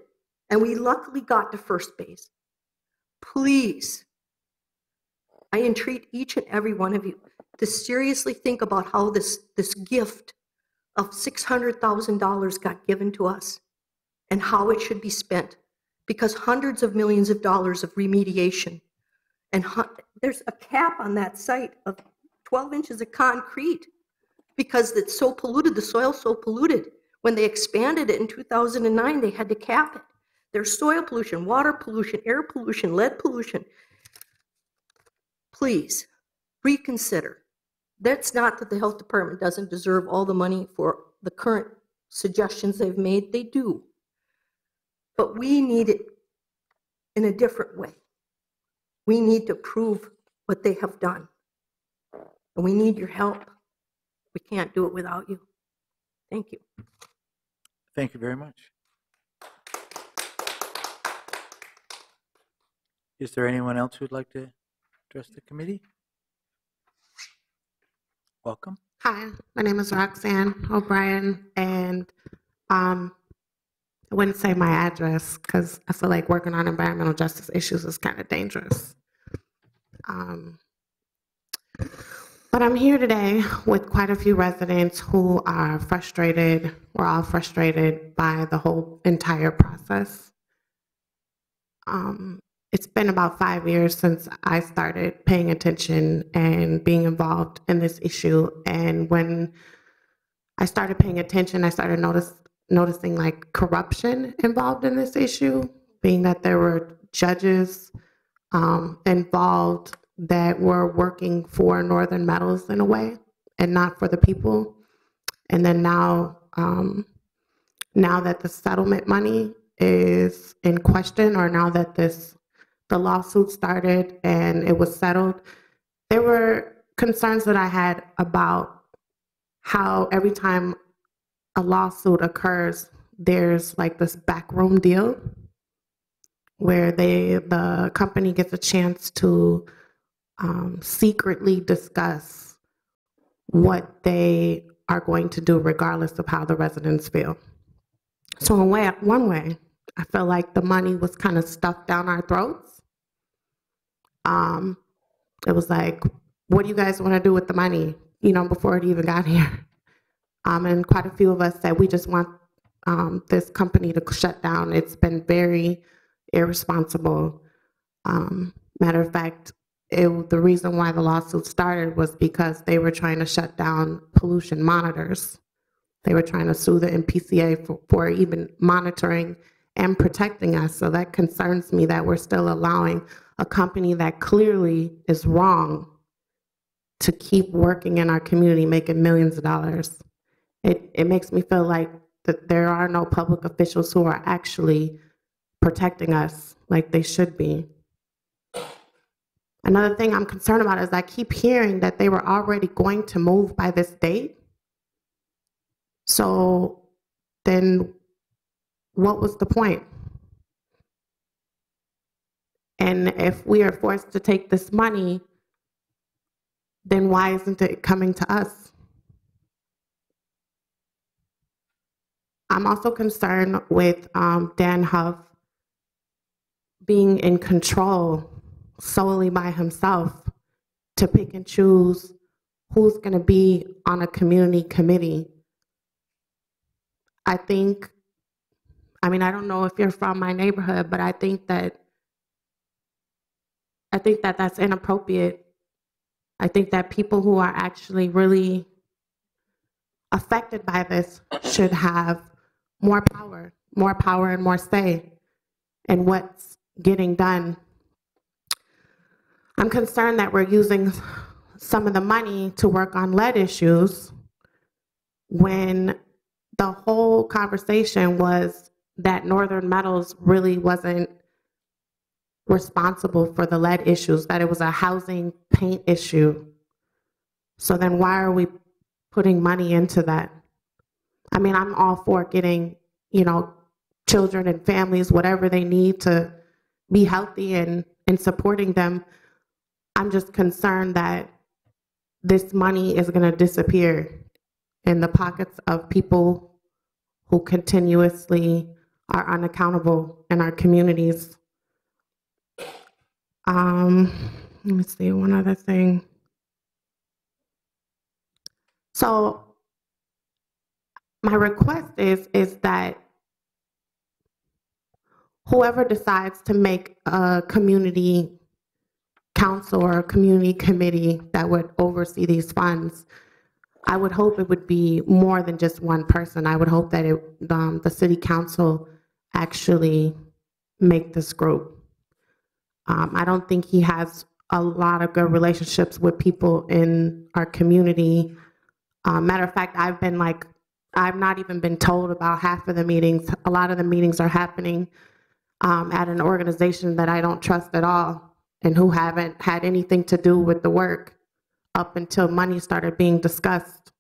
and we luckily got to first base. Please, I entreat each and every one of you to seriously think about how this, this gift of $600,000 got given to us and how it should be spent. Because hundreds of millions of dollars of remediation and there's a cap on that site of 12 inches of concrete because it's so polluted, the soil so polluted. When they expanded it in 2009, they had to cap it. There's soil pollution, water pollution, air pollution, lead pollution. Please reconsider. That's not that the health department doesn't deserve all the money for the current suggestions they've made, they do. But we need it in a different way. We need to prove what they have done. And we need your help. We can't do it without you. Thank you. Thank you very much. Is there anyone else who'd like to address the committee? Welcome. Hi, my name is Roxanne O'Brien, and um, I wouldn't say my address because I feel like working on environmental justice issues is kind of dangerous. Um, but I'm here today with quite a few residents who are frustrated. We're all frustrated by the whole entire process. Um, it's been about five years since I started paying attention and being involved in this issue. And when I started paying attention, I started notice, noticing like corruption involved in this issue, being that there were judges um, involved that were working for Northern Metals in a way and not for the people. And then now, um, now that the settlement money is in question, or now that this the lawsuit started and it was settled, there were concerns that I had about how every time a lawsuit occurs, there's like this backroom deal where they the company gets a chance to um, secretly discuss what they are going to do, regardless of how the residents feel. So, in way, one way, I felt like the money was kind of stuffed down our throats. Um, it was like, what do you guys want to do with the money? You know, before it even got here. Um, and quite a few of us said we just want um, this company to shut down. It's been very irresponsible. Um, matter of fact, it, the reason why the lawsuit started was because they were trying to shut down pollution monitors. They were trying to sue the MPCA for, for even monitoring and protecting us. So that concerns me that we're still allowing a company that clearly is wrong to keep working in our community, making millions of dollars. It, it makes me feel like that there are no public officials who are actually protecting us like they should be. Another thing I'm concerned about is I keep hearing that they were already going to move by this date. So then what was the point? And if we are forced to take this money, then why isn't it coming to us? I'm also concerned with um, Dan Huff being in control solely by himself to pick and choose who's going to be on a community committee. I think, I mean, I don't know if you're from my neighborhood, but I think that I think that that's inappropriate. I think that people who are actually really affected by this should have more power, more power and more say in what's getting done. I'm concerned that we're using some of the money to work on lead issues when the whole conversation was that Northern Metals really wasn't responsible for the lead issues, that it was a housing paint issue. So then why are we putting money into that? I mean, I'm all for getting, you know, children and families whatever they need to be healthy and, and supporting them. I'm just concerned that this money is going to disappear in the pockets of people who continuously are unaccountable in our communities. Um, let me see one other thing. So my request is is that whoever decides to make a community council or a community committee that would oversee these funds, I would hope it would be more than just one person. I would hope that it, um, the city council actually make this group. Um, I don't think he has a lot of good relationships with people in our community. Um, matter of fact, I've been like, I've not even been told about half of the meetings. A lot of the meetings are happening um, at an organization that I don't trust at all and who haven't had anything to do with the work up until money started being discussed.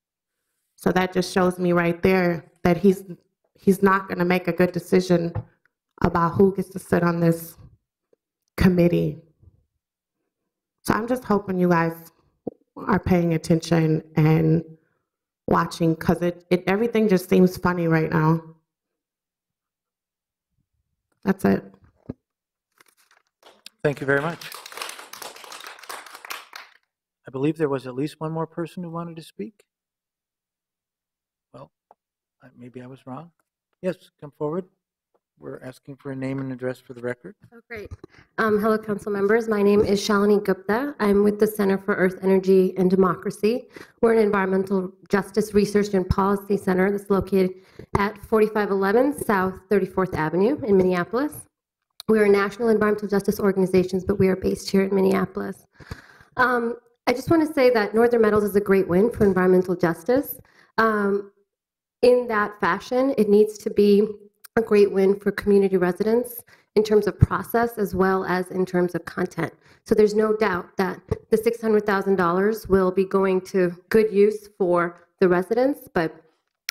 So that just shows me right there that he's he's not going to make a good decision about who gets to sit on this committee. So I'm just hoping you guys are paying attention and watching because it, it everything just seems funny right now. That's it. Thank you very much. I believe there was at least one more person who wanted to speak. Well, maybe I was wrong. Yes, come forward. We're asking for a name and address for the record. Oh, great. Um, Hello, council members. My name is Shalini Gupta. I'm with the Center for Earth, Energy, and Democracy. We're an environmental justice research and policy center that's located at 4511 South 34th Avenue in Minneapolis. We are a national environmental justice organizations, but we are based here in Minneapolis. Um, I just want to say that Northern Metals is a great win for environmental justice. Um, in that fashion, it needs to be a great win for community residents in terms of process as well as in terms of content. So there's no doubt that the $600,000 will be going to good use for the residents, but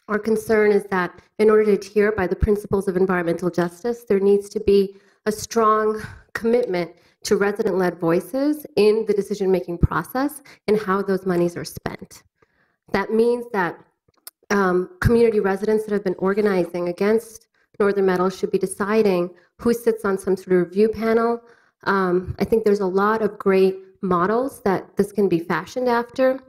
our concern is that in order to adhere by the principles of environmental justice, there needs to be a strong commitment to resident-led voices in the decision-making process and how those monies are spent. That means that um, community residents that have been organizing against Northern Metal should be deciding who sits on some sort of review panel. Um, I think there's a lot of great models that this can be fashioned after.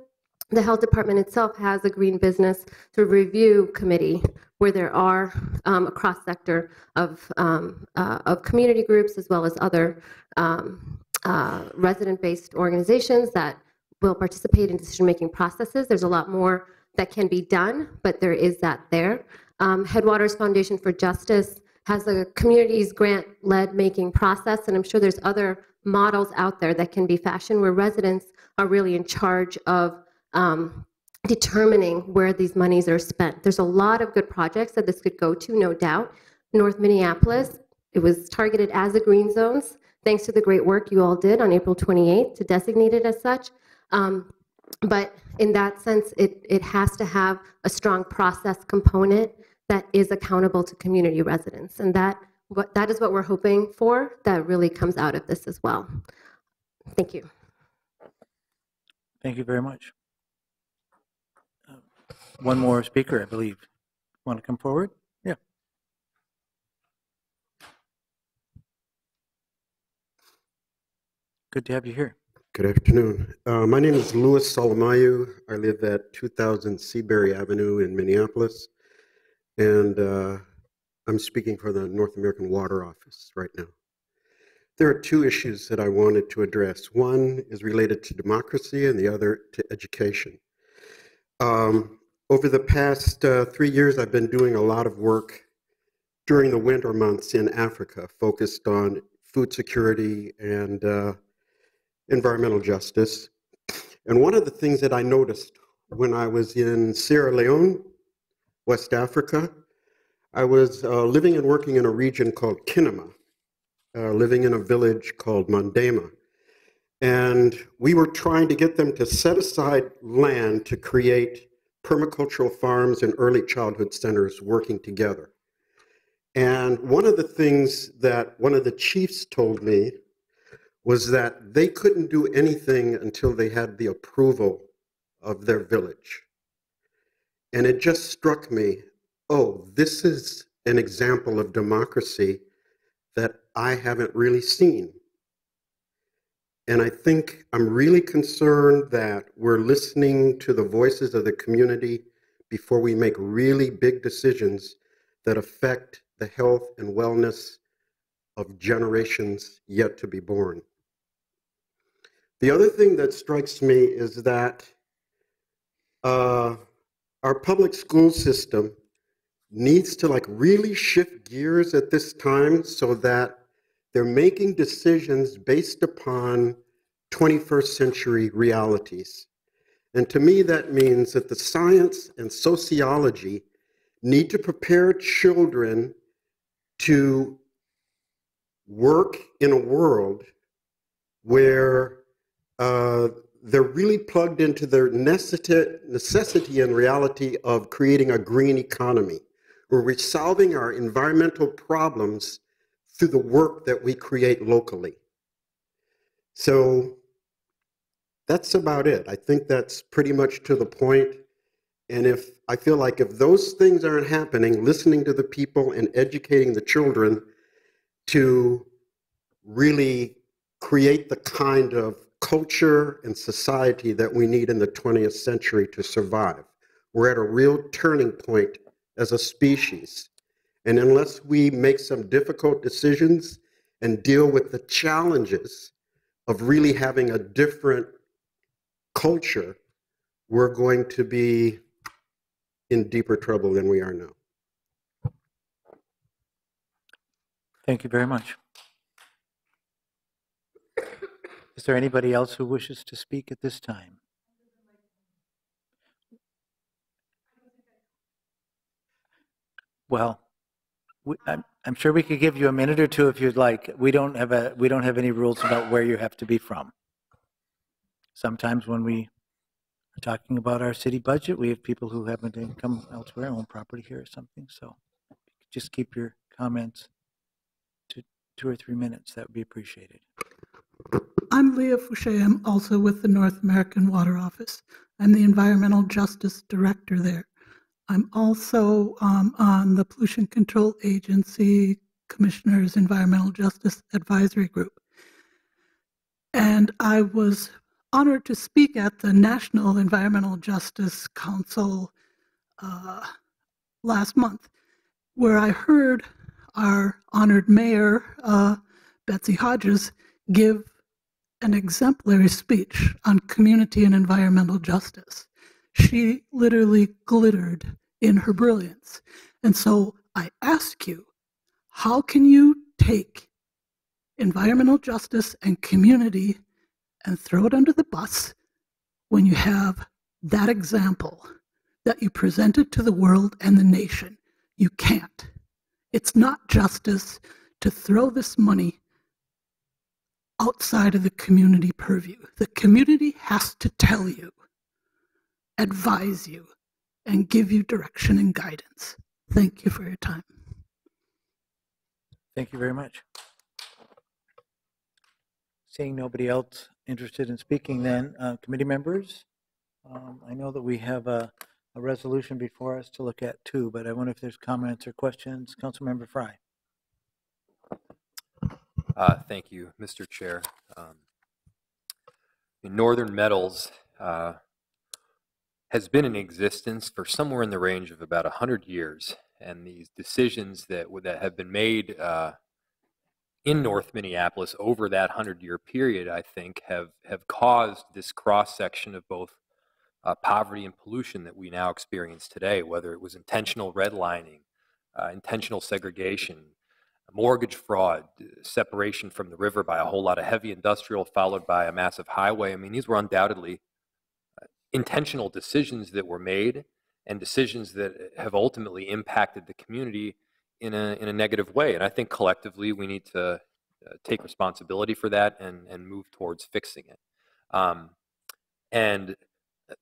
The health department itself has a green business sort of review committee where there are um, a cross sector of, um, uh, of community groups as well as other um, uh, resident based organizations that will participate in decision making processes. There's a lot more that can be done, but there is that there. Um, Headwaters Foundation for Justice has a communities grant led making process, and I'm sure there's other models out there that can be fashioned where residents are really in charge of um, determining where these monies are spent. There's a lot of good projects that this could go to, no doubt. North Minneapolis, it was targeted as a green zones, thanks to the great work you all did on April 28th to designate it as such. Um, but in that sense, it, it has to have a strong process component that is accountable to community residents. And that, what, that is what we're hoping for, that really comes out of this as well. Thank you. Thank you very much. Uh, One more speaker, I believe. Want to come forward? Yeah. Good to have you here. Good afternoon. Uh, my name is Louis Alemayehu. I live at 2000 Seabury Avenue in Minneapolis, and uh, I'm speaking for the North American Water Office right now. There are two issues that I wanted to address. One is related to democracy, and the other to education. Um, over the past uh, three years, I've been doing a lot of work during the winter months in Africa, focused on food security and uh, environmental justice. And one of the things that I noticed when I was in Sierra Leone, West Africa, I was uh, living and working in a region called Kenema, uh, living in a village called Mandema. And we were trying to get them to set aside land to create permacultural farms and early childhood centers working together. And one of the things that one of the chiefs told me was that they couldn't do anything until they had the approval of their village. And it just struck me oh, this is an example of democracy that I haven't really seen. And I think I'm really concerned that we're listening to the voices of the community before we make really big decisions that affect the health and wellness of generations yet to be born. The other thing that strikes me is that uh, our public school system needs to like really shift gears at this time so that they're making decisions based upon 21st century realities. And to me, that means that the science and sociology need to prepare children to work in a world where uh, they're really plugged into their necessity, necessity and reality of creating a green economy, where we're solving our environmental problems through the work that we create locally. So that's about it. I think that's pretty much to the point. And if I feel like if those things aren't happening, listening to the people and educating the children to really create the kind of culture and society that we need in the 20th century to survive. We're at a real turning point as a species. And unless we make some difficult decisions and deal with the challenges of really having a different culture, we're going to be in deeper trouble than we are now. Thank you very much. Is there anybody else who wishes to speak at this time? Well, we- I'm, I'm sure we could give you a minute or two if you'd like. We don't have a, we don't have any rules about where you have to be from. Sometimes when we are talking about our city budget, we have people who happen to come elsewhere, own property here or something, so just keep your comments to two or three minutes. That would be appreciated. I'm Leah Foushee. I'm also with the North American Water Office. I'm the Environmental Justice Director there. I'm also um, on the Pollution Control Agency Commissioner's Environmental Justice Advisory Group. And I was honored to speak at the National Environmental Justice Council uh, last month, where I heard our honored mayor, uh, Betsy Hodges, give an exemplary speech on community and environmental justice. She literally glittered in her brilliance. And so I ask you, how can you take environmental justice and community and throw it under the bus when you have that example that you presented to the world and the nation? You can't. It's not justice to throw this money outside of the community purview. The community has to tell you, advise you, and give you direction and guidance. Thank you for your time. Thank you very much. Seeing nobody else interested in speaking then, uh, committee members, um, I know that we have a, a resolution before us to look at too, but I wonder if there's comments or questions. Councilmember Frey. Uh, Thank you, Mr. Chair. Um, Northern Metals uh, has been in existence for somewhere in the range of about 100 years. And these decisions that, that have been made uh, in North Minneapolis over that 100 year period, I think, have, have caused this cross section of both uh, poverty and pollution that we now experience today, whether it was intentional redlining, uh, intentional segregation, mortgage fraud, uh, separation from the river by a whole lot of heavy industrial, followed by a massive highway. I mean, these were undoubtedly uh, intentional decisions that were made and decisions that have ultimately impacted the community in a, in a negative way. And I think collectively we need to uh, take responsibility for that and, and move towards fixing it. Um, and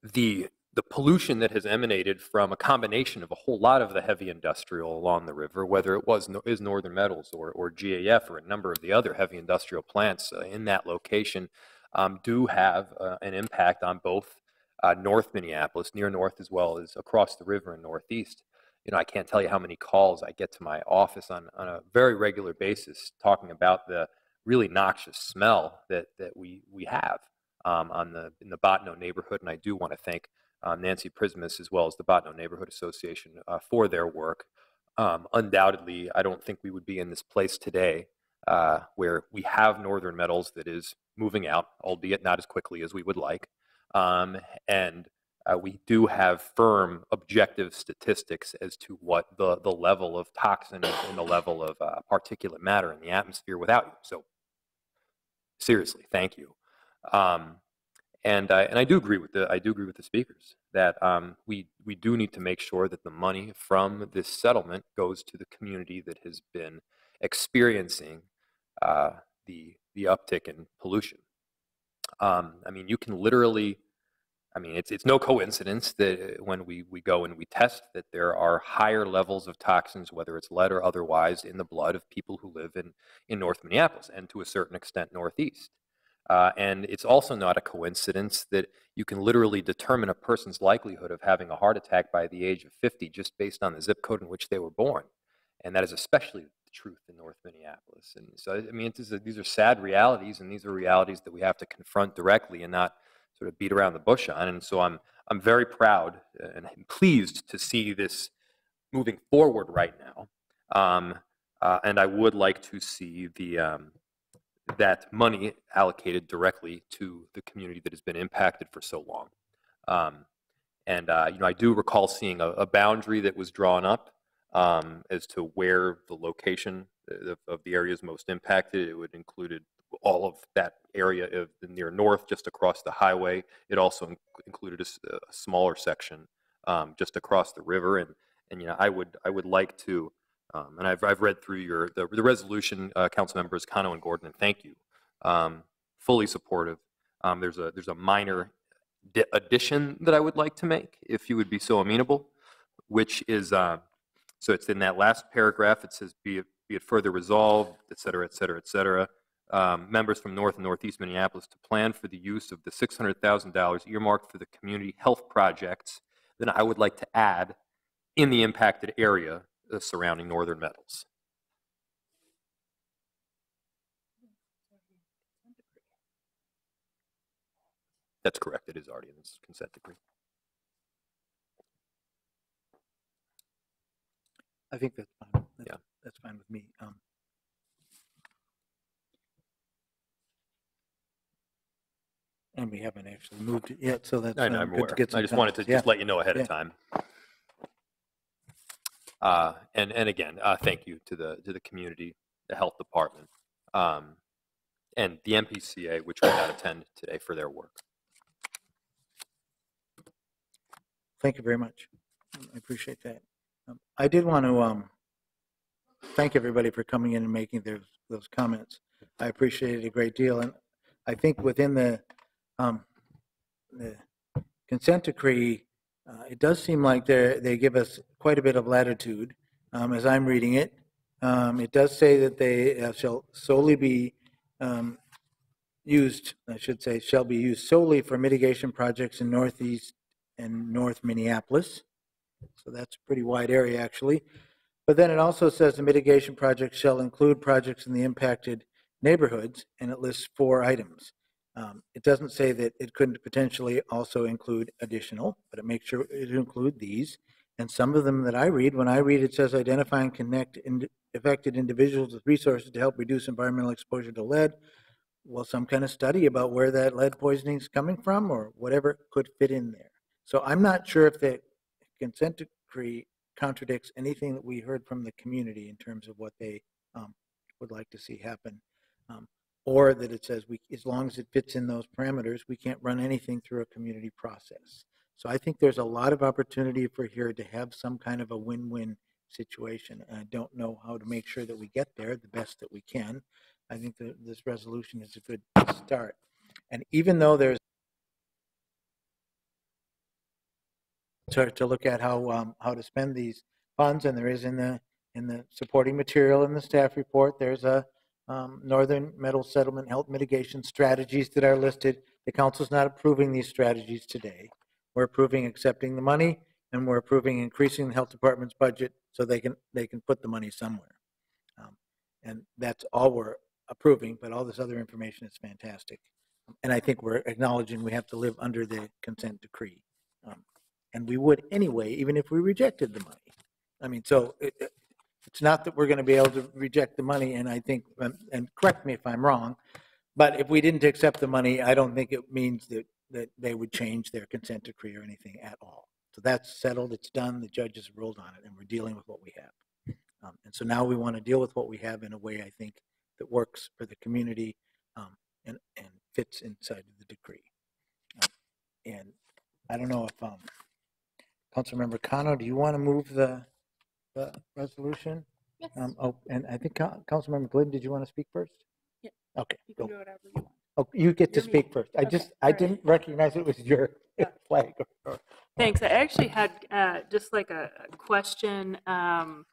the the pollution that has emanated from a combination of a whole lot of the heavy industrial along the river, whether it was is Northern Metals or, or GAF or a number of the other heavy industrial plants uh, in that location, um, do have uh, an impact on both uh, North Minneapolis, near north, as well as across the river in northeast. You know, I can't tell you how many calls I get to my office on, on a very regular basis talking about the really noxious smell that, that we, we have um, on the, in the Bottineau neighborhood. And I do want to thank um, Nancy Przymus as well as the Bottineau Neighborhood Association uh, for their work. Um, undoubtedly, I don't think we would be in this place today uh, where we have Northern Metals that is moving out, albeit not as quickly as we would like. Um, and uh, we do have firm objective statistics as to what the, the level of toxin and the level of uh, particulate matter in the atmosphere without you. So seriously, thank you. Um, and I, and I do agree with the I do agree with the speakers that um, we we do need to make sure that the money from this settlement goes to the community that has been experiencing uh, the the uptick in pollution. Um, I mean, you can literally, I mean, it's it's no coincidence that when we we go and we test that there are higher levels of toxins, whether it's lead or otherwise, in the blood of people who live in in North Minneapolis and to a certain extent Northeast. Uh, and it's also not a coincidence that you can literally determine a person's likelihood of having a heart attack by the age of 50 just based on the zip code in which they were born. And that is especially the truth in North Minneapolis. And so, I mean, these are sad realities, and these are realities that we have to confront directly and not sort of beat around the bush on. And so I'm, I'm very proud and pleased to see this moving forward right now. Um, uh, and I would like to see the, um, that money allocated directly to the community that has been impacted for so long. Um, and uh, you know, I do recall seeing a, a boundary that was drawn up um, as to where the location of, of, the areas most impacted. It would included all of that area of the near north, just across the highway. It also in- included a, a, smaller section um, just across the river. And and you know, I would I would like to um, and I've, I've read through your the, the resolution, uh, council members Cano and Gordon, and thank you. Um, fully supportive. Um, there's a there's a minor addition that I would like to make, if you would be so amenable, which is uh, so it's in that last paragraph. It says, "Be it, be it further resolved, et cetera, et cetera, et cetera." Um, members from North and Northeast Minneapolis to plan for the use of the $600,000 earmarked for the community health projects. Then I would like to add in the impacted area the surrounding northern metals. That's correct. It is already in this consent decree. I think that's fine. That's, Yeah. That's fine with me. Um, And we haven't actually moved it yet, so that's. I know, um, I'm good aware. to get I some just wanted to. Yeah. just let you know ahead Yeah. of time. Uh, and, and again, uh, thank you to the, to the community, the health department, um, and the MPCA, which we not attend today for their work. Thank you very much. I appreciate that. Um, I did want to um, thank everybody for coming in and making those, those comments. I appreciate it a great deal. And I think within the, um, the consent decree, uh, it does seem like they they give us quite a bit of latitude um, as I'm reading it. Um, it does say that they uh, shall solely be um, used, I should say, shall be used solely for mitigation projects in Northeast and North Minneapolis. So that's a pretty wide area, actually. But then it also says the mitigation project shall include projects in the impacted neighborhoods, and it lists four items. Um, It doesn't say that it couldn't potentially also include additional, but it makes sure it include these. And some of them that I read, when I read, it says identify and connect ind- affected individuals with resources to help reduce environmental exposure to lead. Well, some kind of study about where that lead poisoning is coming from or whatever could fit in there. So I'm not sure if the consent decree contradicts anything that we heard from the community in terms of what they um, would like to see happen. Um, Or that it says we, as long as it fits in those parameters, we can't run anything through a community process. So I think there's a lot of opportunity for here to have some kind of a win-win situation. And I don't know how to make sure that we get there the best that we can. I think that this resolution is a good start. And even though there's to, to look at how, um, how to spend these funds, and there is in the, in the supporting material in the staff report, there's a, um, Northern Metal Settlement Health Mitigation Strategies that are listed. The council's not approving these strategies today. We're approving accepting the money, and we're approving increasing the health department's budget so they can, they can put the money somewhere. Um, And that's all we're approving, but all this other information is fantastic. And I think we're acknowledging we have to live under the consent decree. Um, And we would anyway, even if we rejected the money. I mean, so it, it- it's not that we're going to be able to reject the money, and I think, and correct me if I'm wrong, but if we didn't accept the money, I don't think it means that, that they would change their consent decree or anything at all. So that's settled, it's done, the judges ruled on it, and we're dealing with what we have. Um, And so now we want to deal with what we have in a way, I think, that works for the community um, and, and fits inside of the decree. Um, And I don't know if, um, Councilmember Cano, do you want to move the, the resolution? Yes. Um, Oh, and I think Coun- Councilmember Glidden, did you want to speak first? Yeah. Okay, You can go. do whatever you want. Oh, you get to You're me. speak first. I Okay, just, I all right. didn't recognize it was your Yeah. flag. or- or- Thanks. I actually had uh, just like a a question um,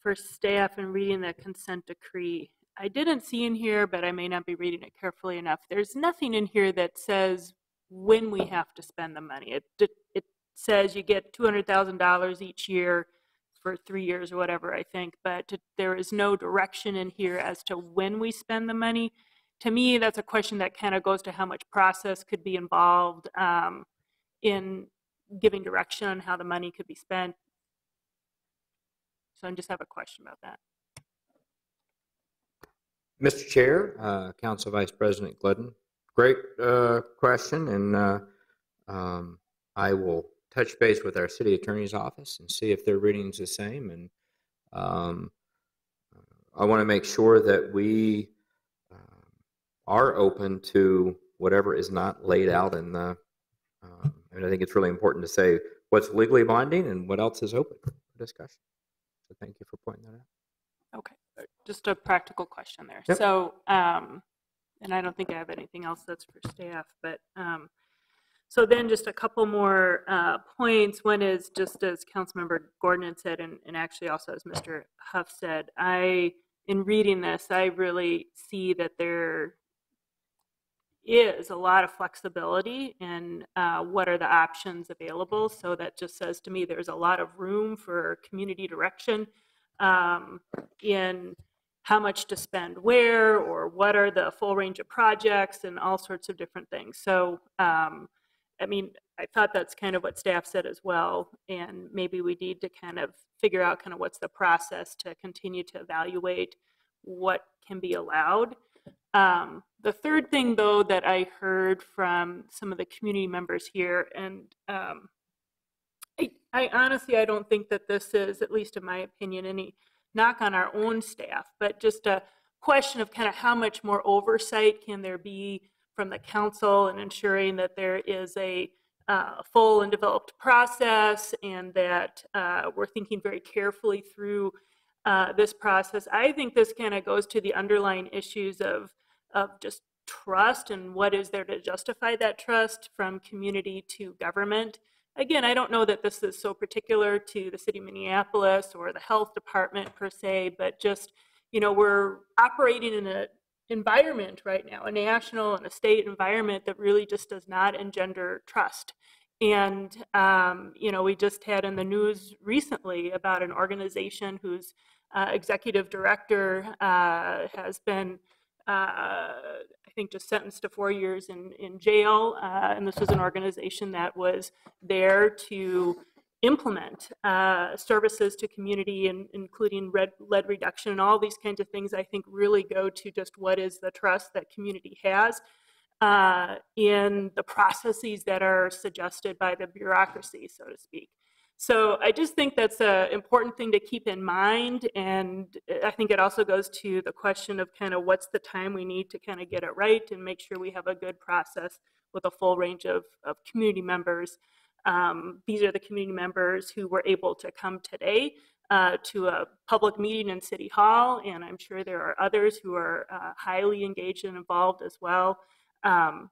for staff in reading the consent decree. I didn't see in here, but I may not be reading it carefully enough. There's nothing in here that says when we have to spend the money. It d- it says you get $200,000 each year for three years or whatever, I think, but there is no direction in here as to when we spend the money. To me, that's a question that kind of goes to how much process could be involved. Um, in giving direction on how the money could be spent. So I just have a question about that. Mr. Chair, uh, Council Vice President Glidden, great uh, question, and uh, um, I will touch base with our city attorney's office and see if their reading's the same. And um, I want to make sure that we are open to whatever is not laid out in the. Um, and I think it's really important to say what's legally binding and what else is open for discussion. So thank you for pointing that out. Okay, uh, just a practical question there. Yep. So, um, and I don't think I have anything else that's for staff, but, um, so then just a couple more, uh, points. One is just as Councilmember Gordon had said, and, and actually also as Mr. Huff said, I, in reading this, I really see that there is a lot of flexibility in uh, what are the options available. So that just says to me there's a lot of room for community direction um, in how much to spend where or what are the full range of projects and all sorts of different things. So, um, I mean, I thought that's kind of what staff said as well. And maybe we need to kind of figure out kind of what's the process to continue to evaluate what can be allowed. Um, the third thing, though, that I heard from some of the community members here, and um, I, I honestly, I don't think that this is, at least in my opinion, any knock on our own staff, but just a question of kind of how much more oversight can there be from the council and ensuring that there is a uh, full and developed process and that uh, we're thinking very carefully through uh, this process. I think this kind of goes to the underlying issues of of just trust and what is there to justify that trust from community to government. Again, I don't know that this is so particular to the city of Minneapolis or the health department per se, but just, you know, we're operating in an environment right now, a national and a state environment that really just does not engender trust. And, um, you know, we just had in the news recently about an organization whose uh, executive director uh, has been I think, just sentenced to four years in, in jail. Uh, and this was an organization that was there to implement uh, services to community, and including red, lead reduction and all these kinds of things. I think really go to just what is the trust that community has uh, in the processes that are suggested by the bureaucracy, so to speak. So I just think that's an important thing to keep in mind. And I think it also goes to the question of kind of what's the time we need to kind of get it right and make sure we have a good process with a full range of, of community members. Um, these are the community members who were able to come today uh, to a public meeting in City Hall, and I'm sure there are others who are uh, highly engaged and involved as well. Um,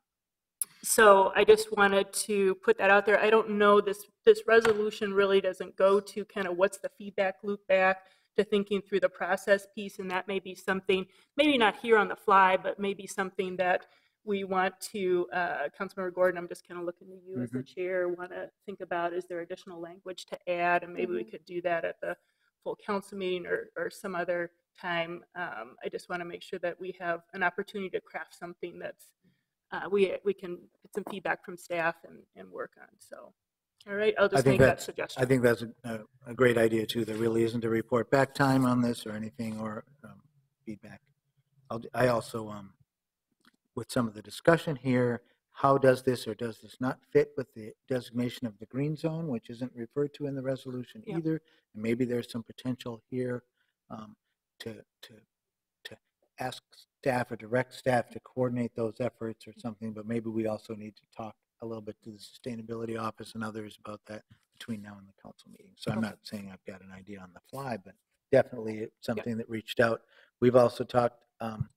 so I just wanted to put that out there. I don't know, this, this resolution really doesn't go to kind of what's the feedback loop back to thinking through the process piece, and that may be something, maybe not here on the fly, but maybe something that we want to, uh, Councilmember Gordon, I'm just kind of looking to you as the chair, want to think about, is there additional language to add? And maybe we could do that at the full council meeting or, or some other time. Um, I just want to make sure that we have an opportunity to craft something that's uh, we, we can get some feedback from staff and, and work on. So, all right, I'll I just think make that suggestion. I think that's a, a- a great idea too. There really isn't a report back time on this or anything or um, feedback. I'll, I also, um, with some of the discussion here, how does this or does this not fit with the designation of the green zone, which isn't referred to in the resolution Yep. either? And maybe there's some potential here um, to, to ask staff or direct staff to coordinate those efforts or something, but maybe we also need to talk a little bit to the Sustainability Office and others about that between now and the council meeting. So I'm not saying I've got an idea on the fly, but definitely it's something that reached out. We've also talked um,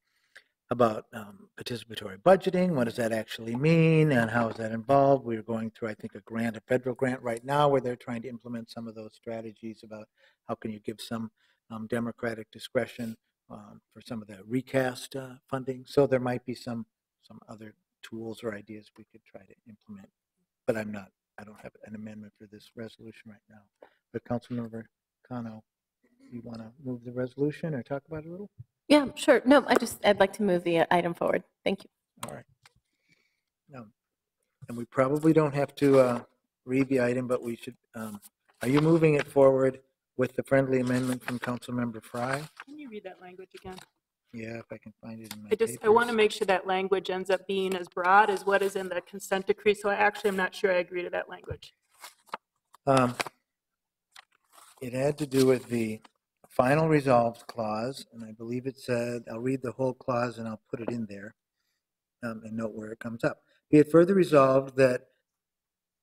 about um, participatory budgeting. What does that actually mean and how is that involved? We're going through, I think, a grant, a federal grant right now where they're trying to implement some of those strategies about how can you give some um, democratic discretion um, for some of the recast uh, funding. So there might be some, some other tools or ideas we could try to implement. But I'm not, I don't have an amendment for this resolution right now. But Councilmember Cano, you want to move the resolution or talk about it a little? Yeah, sure. No, I just, I'd like to move the uh, item forward. Thank you. All right. No. And we probably don't have to uh, read the item, but we should, um, are you moving it forward with the friendly amendment from Councilmember Frey? Can you read that language again? Yeah, if I can find it in my I just, I want to make sure that language ends up being as broad as what is in the consent decree. So I actually am not sure I agree to that language. Um, It had to do with the final resolved clause, and I believe it said, I'll read the whole clause and I'll put it in there um, and note where it comes up. Be it further resolved that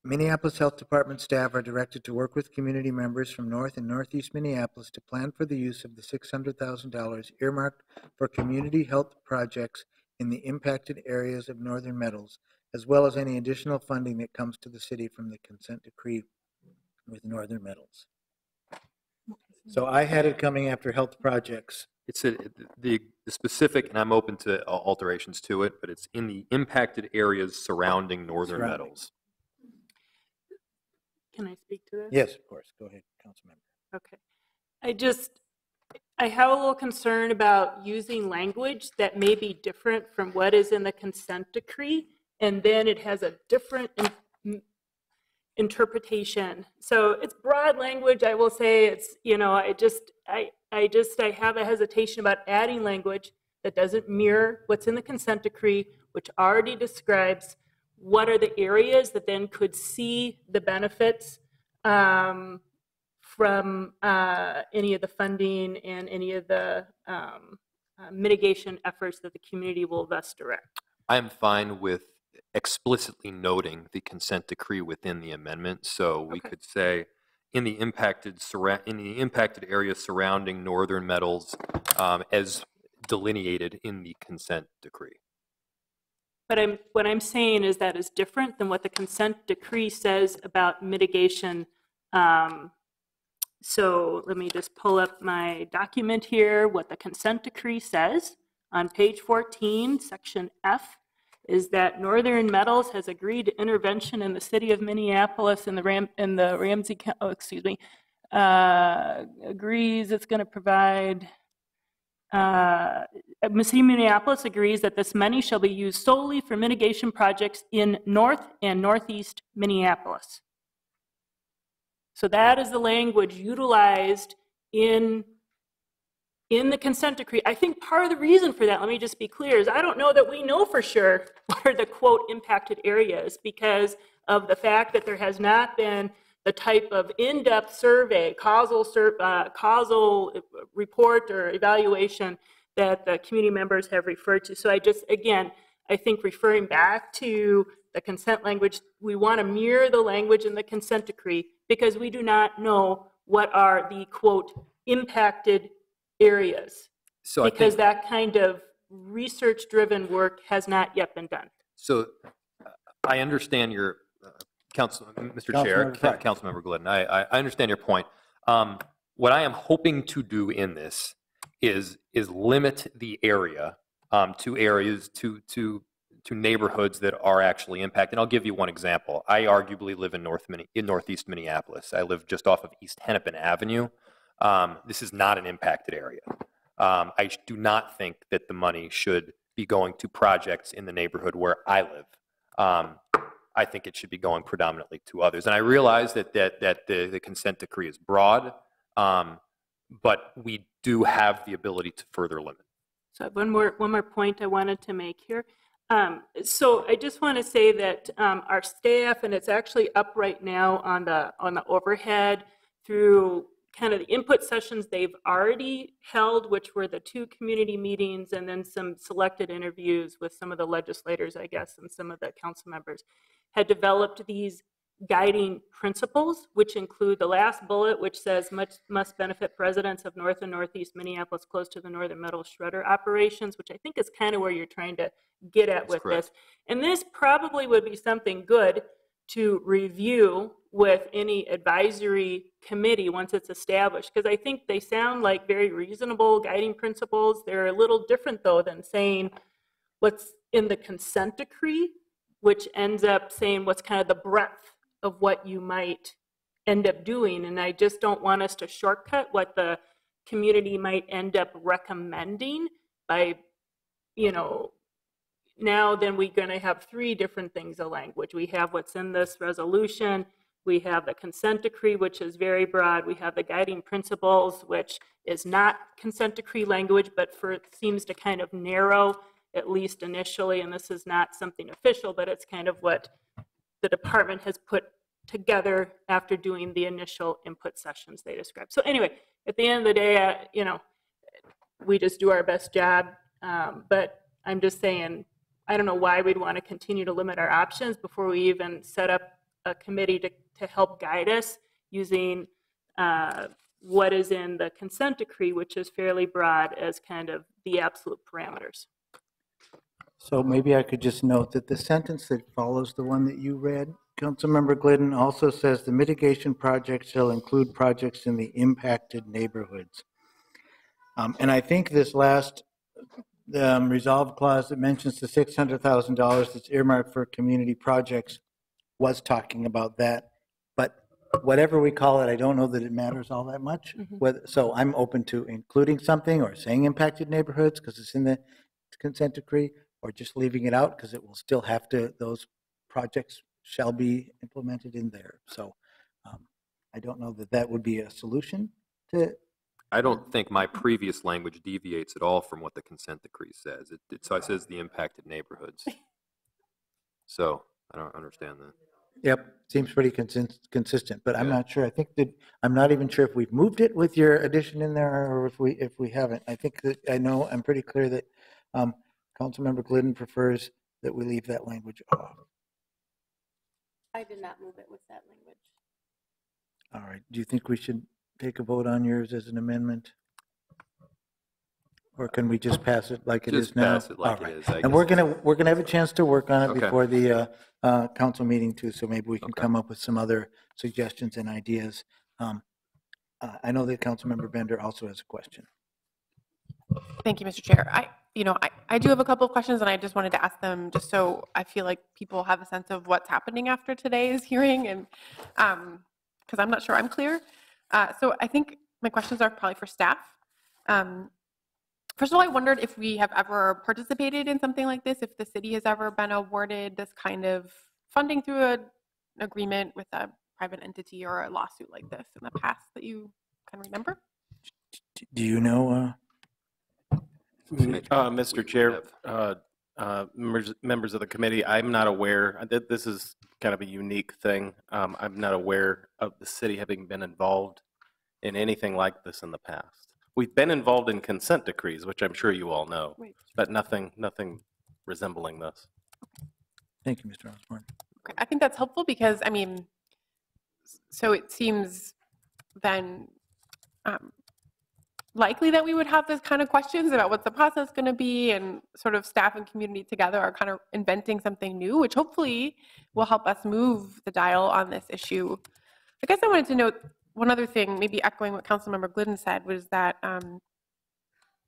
Minneapolis Health Department staff are directed to work with community members from North and Northeast Minneapolis to plan for the use of the $600,000 earmarked for community health projects in the impacted areas of Northern Metals, as well as any additional funding that comes to the city from the consent decree with Northern Metals. So I had it coming after health projects. It's a, the, the specific, and I'm open to alterations to it, but it's in the impacted areas surrounding northern Surrounding. metals. Can I speak to this? Yes, of course. Go ahead, Councilmember. Okay. I just, I have a little concern about using language that may be different from what is in the consent decree, and then it has a different in- interpretation. So it's broad language, I will say, it's, you know, I just, I, I just, I have a hesitation about adding language that doesn't mirror what's in the consent decree, which already describes what are the areas that then could see the benefits um, from uh, any of the funding and any of the um, uh, mitigation efforts that the community will thus direct. I'm fine with explicitly noting the consent decree within the amendment. So we Okay. could say, in the impacted, in the impacted areas surrounding northern metals um, as delineated in the consent decree. But I'm, what I'm saying is that is different than what the consent decree says about mitigation. Um, So let me just pull up my document here. What the consent decree says on page 14, section F, is that Northern Metals has agreed to intervention in the city of Minneapolis in the Ram, in the Ramsey, oh, excuse me, uh, agrees it's going to provide uh, City Minneapolis agrees that this money shall be used solely for mitigation projects in north and northeast Minneapolis. So that is the language utilized in, in the consent decree. I think part of the reason for that, let me just be clear, is I don't know that we know for sure where the quote impacted areas because of the fact that there has not been the type of in-depth survey, causal, sur- uh, causal report or evaluation that the community members have referred to. So I just, again, I think referring back to the consent language, we want to mirror the language in the consent decree because we do not know what are the quote impacted areas. So because that kind of research-driven work has not yet been done. so uh, I understand your, uh, Council, Mr. Chair, Councilmember. Ca- Councilmember Glidden, I, I I understand your point. Um, What I am hoping to do in this is, is limit the area um, to areas, to, to, to neighborhoods that are actually impacted. And I'll give you one example. I arguably live in North, Minne- in Northeast Minneapolis. I live just off of East Hennepin Avenue. Um, This is not an impacted area. Um, I do not think that the money should be going to projects in the neighborhood where I live. Um, I think it should be going predominantly to others. And I realize that, that, that the, the consent decree is broad, um, but we do have the ability to further limit. So one more, one more point I wanted to make here. Um, So I just want to say that um, our staff, and it's actually up right now on the, on the overhead through kind of the input sessions they've already held, which were the two community meetings and then some selected interviews with some of the legislators, I guess, and some of the council members, had developed these guiding principles, which include the last bullet, which says much must benefit residents of North and Northeast Minneapolis close to the Northern Metal Shredder operations, which I think is kind of where you're trying to get at That's with correct. this. And this probably would be something good to review with any advisory committee once it's established, because I think they sound like very reasonable guiding principles. They're a little different, though, than saying what's in the consent decree, which ends up saying what's kind of the breadth of what you might end up doing. And I just don't want us to shortcut what the community might end up recommending by, you know, now then we're going to have three different things of language. We have what's in this resolution, we have the consent decree, which is very broad, we have the guiding principles, which is not consent decree language, but for, seems to kind of narrow, at least initially, and this is not something official, but it's kind of what the department has put together after doing the initial input sessions they described. So anyway, at the end of the day, uh, you know, we just do our best job. Um, but I'm just saying, I don't know why we'd want to continue to limit our options before we even set up a committee to, to help guide us using uh, what is in the consent decree, which is fairly broad as kind of the absolute parameters. So maybe I could just note that the sentence that follows the one that you read, Councilmember Glidden also says the mitigation project shall include projects in the impacted neighborhoods. Um, And I think this last um, resolve clause that mentions the $600,000 that's earmarked for community projects was talking about that. But whatever we call it, I don't know that it matters all that much. Mhm. Whether, so I'm open to including something or saying impacted neighborhoods because it's in the consent decree, or just leaving it out because it will still have to, those projects shall be implemented in there. So um, I don't know that that would be a solution to, I don't think my previous language deviates at all from what the consent decree says. It, it, so it says the impacted neighborhoods. So I don't understand that. yep, seems pretty consis- consistent, but I'm Yeah. not sure. I think that, I'm not even sure if we've moved it with your addition in there or if we, if we haven't. I think that, I know, I'm pretty clear that um, Councilmember Glidden prefers that we leave that language off. I did not move it with that language. All right, do you think we should take a vote on yours as an amendment? Or can we just pass it like it is Just now? pass it like All it right. is, I And we're guess. gonna, we're gonna have a chance to work on it Okay. before the uh, uh, council meeting too, so maybe we can Okay. come up with some other suggestions and ideas. Um, uh, I know that Councilmember Bender also has a question. Thank you, Mr. Chair. I, you know, I, I do have a couple of questions and I just wanted to ask them just so I feel like people have a sense of what's happening after today's hearing and, um, because I'm not sure I'm clear. Uh, so I think my questions are probably for staff. Um, First of all, I wondered if we have ever participated in something like this, if the city has ever been awarded this kind of funding through a- an agreement with a private entity or a lawsuit like this in the past that you can remember? Do you know, uh, Uh, Mr. Chair, uh, uh, members, members of the committee, I'm not aware, that this is kind of a unique thing. Um, I'm not aware of the city having been involved in anything like this in the past. We've been involved in consent decrees, which I'm sure you all know, Right. but nothing, nothing resembling this. thank you, Mr. Osborne. Okay, I think that's helpful because, I mean, so it seems then um, likely that we would have this kind of questions about what's the process going to be and sort of staff and community together are kind of inventing something new, which hopefully will help us move the dial on this issue. I guess I wanted to note one other thing, maybe echoing what Councilmember Glidden said, was that, um,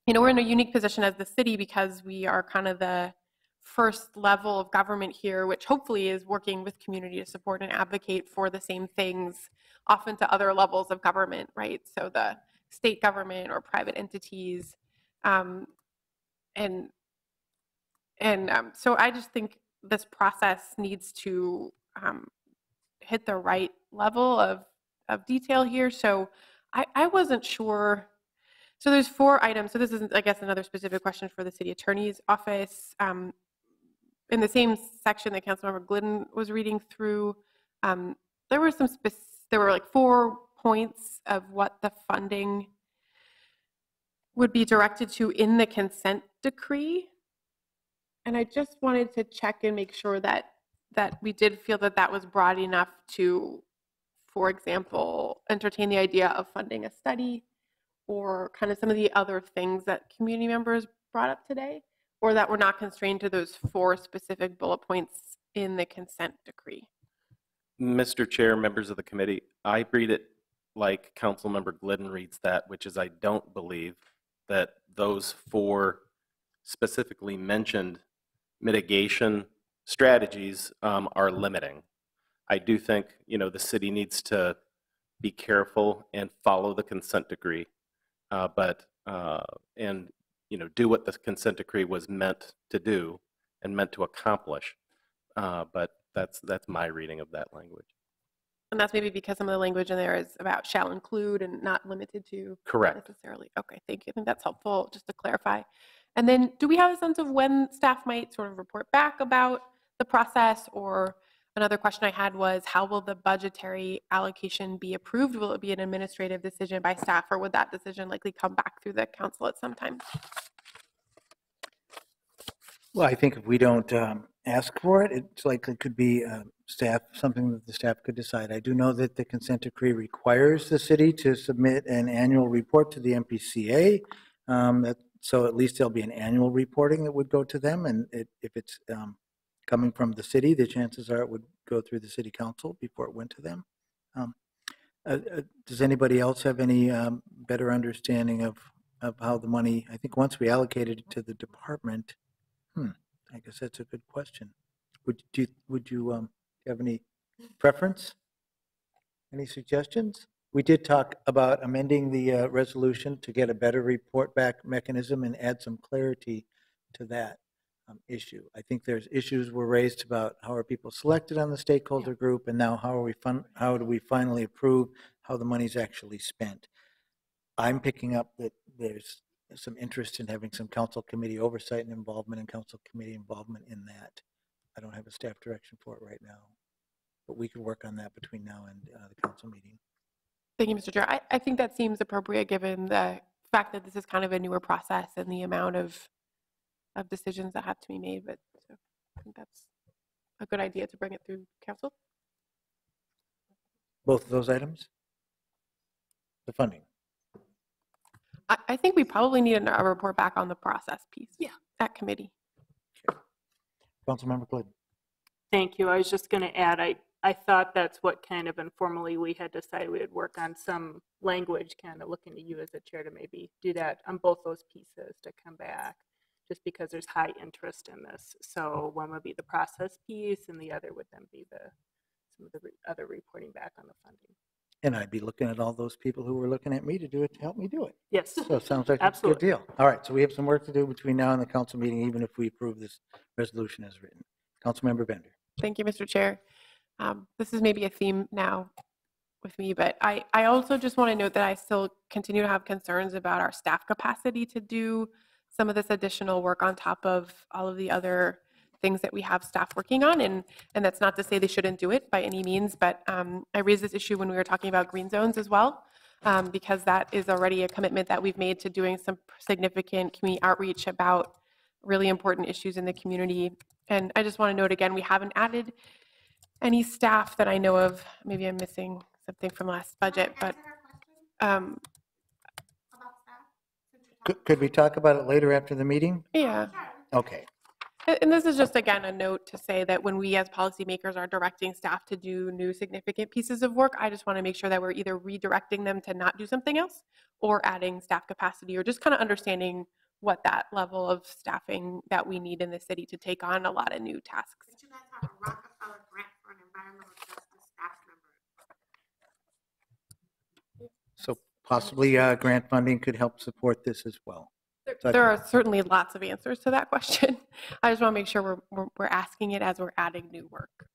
you know, we're in a unique position as the city because we are kind of the first level of government here, which hopefully is working with community to support and advocate for the same things, often to other levels of government, right? So the state government or private entities. Um, and and um, so I just think this process needs to um, hit the right level of, of detail here. So I, I wasn't sure. So there's four items. So this is, I guess, another specific question for the city attorney's office. Um, in the same section that Councilmember Glidden was reading through, um, there were some there were like four points of what the funding would be directed to in the consent decree. And I just wanted to check and make sure that that we did feel that that was broad enough to, for example, entertain the idea of funding a study or kind of some of the other things that community members brought up today, or that we're not constrained to those four specific bullet points in the consent decree. Mr. Chair, members of the committee, I read it like Councilmember Glidden reads that, which is I don't believe that those four specifically mentioned mitigation strategies um, are limiting. I do think, you know, the city needs to be careful and follow the consent decree, uh, but, uh, and, you know, do what the consent decree was meant to do and meant to accomplish. Uh, But that's, that's my reading of that language. And that's maybe because some of the language in there is about shall include and not limited to. Correct. Necessarily. Okay, thank you. I think that's helpful just to clarify. And then do we have a sense of when staff might sort of report back about the process? Or another question I had was how will the budgetary allocation be approved? Will it be an administrative decision by staff or would that decision likely come back through the council at some time? Well, I think if we don't um, ask for it, it's likely could be uh, staff, something that the staff could decide. I do know that the consent decree requires the city to submit an annual report to the MPCA. um, that- So at least there'll be an annual reporting that would go to them, and it- if it's um, coming from the city, the chances are it would go through the city council before it went to them. Um, uh, uh, Does anybody else have any um, better understanding of, of how the money, I think once we allocated it to the department, Hmm, I guess that's a good question. Would you, would you um, have any preference? Any suggestions? We did talk about amending the uh, resolution to get a better report back mechanism and add some clarity to that um, issue. I think there's issues were raised about how are people selected on the stakeholder group, and now how are we fun, how do we finally approve how the money's actually spent? I'm picking up that there's some interest in having some council committee oversight and involvement and council committee involvement in that. I don't have a staff direction for it right now, but we could work on that between now and uh, the council meeting. Thank you, Mr. Chair. I, I think that seems appropriate given the fact that this is kind of a newer process and the amount of, of decisions that have to be made, but so I think that's a good idea to bring it through council. Both of those items? The funding. I, I think we probably need a a report back on the process piece. Yeah. At committee. Councilmember Glidden. Thank you. I was just going to add, I, I thought that's what kind of informally we had decided we would work on some language, kind of looking to you as a chair to maybe do that on both those pieces to come back, just because there's high interest in this. So one would be the process piece and the other would then be the, some of the re- other reporting back on the funding. And I'd be looking at all those people who were looking at me to do it, to help me do it. Yes. So it sounds like it's a good Absolutely. deal. All right, so we have some work to do between now and the council meeting, even if we approve this resolution as written. Councilmember Bender. Thank you, Mr. Chair. Um, This is maybe a theme now with me, but I, I also just want to note that I still continue to have concerns about our staff capacity to do some of this additional work on top of all of the other things that we have staff working on. And, and that's not to say they shouldn't do it by any means, but um, I raised this issue when we were talking about green zones as well, um, because that is already a commitment that we've made to doing some significant community outreach about really important issues in the community. And I just want to note again, we haven't added any staff that I know of. Maybe I'm missing something from last budget, but um, Could, could we talk about it later after the meeting? yeah. Okay. A- And this is just, again, a note to say that when we as policymakers are directing staff to do new significant pieces of work, I just want to make sure that we're either redirecting them to not do something else or adding staff capacity or just kind of understanding what that level of staffing that we need in the city to take on a lot of new tasks. you guys have a Rockefeller grant for an environmental justice staff member? So possibly uh, grant funding could help support this as well. I There are certainly lots of answers to that question. I just want to make sure we're, we're, we're asking it as we're adding new work.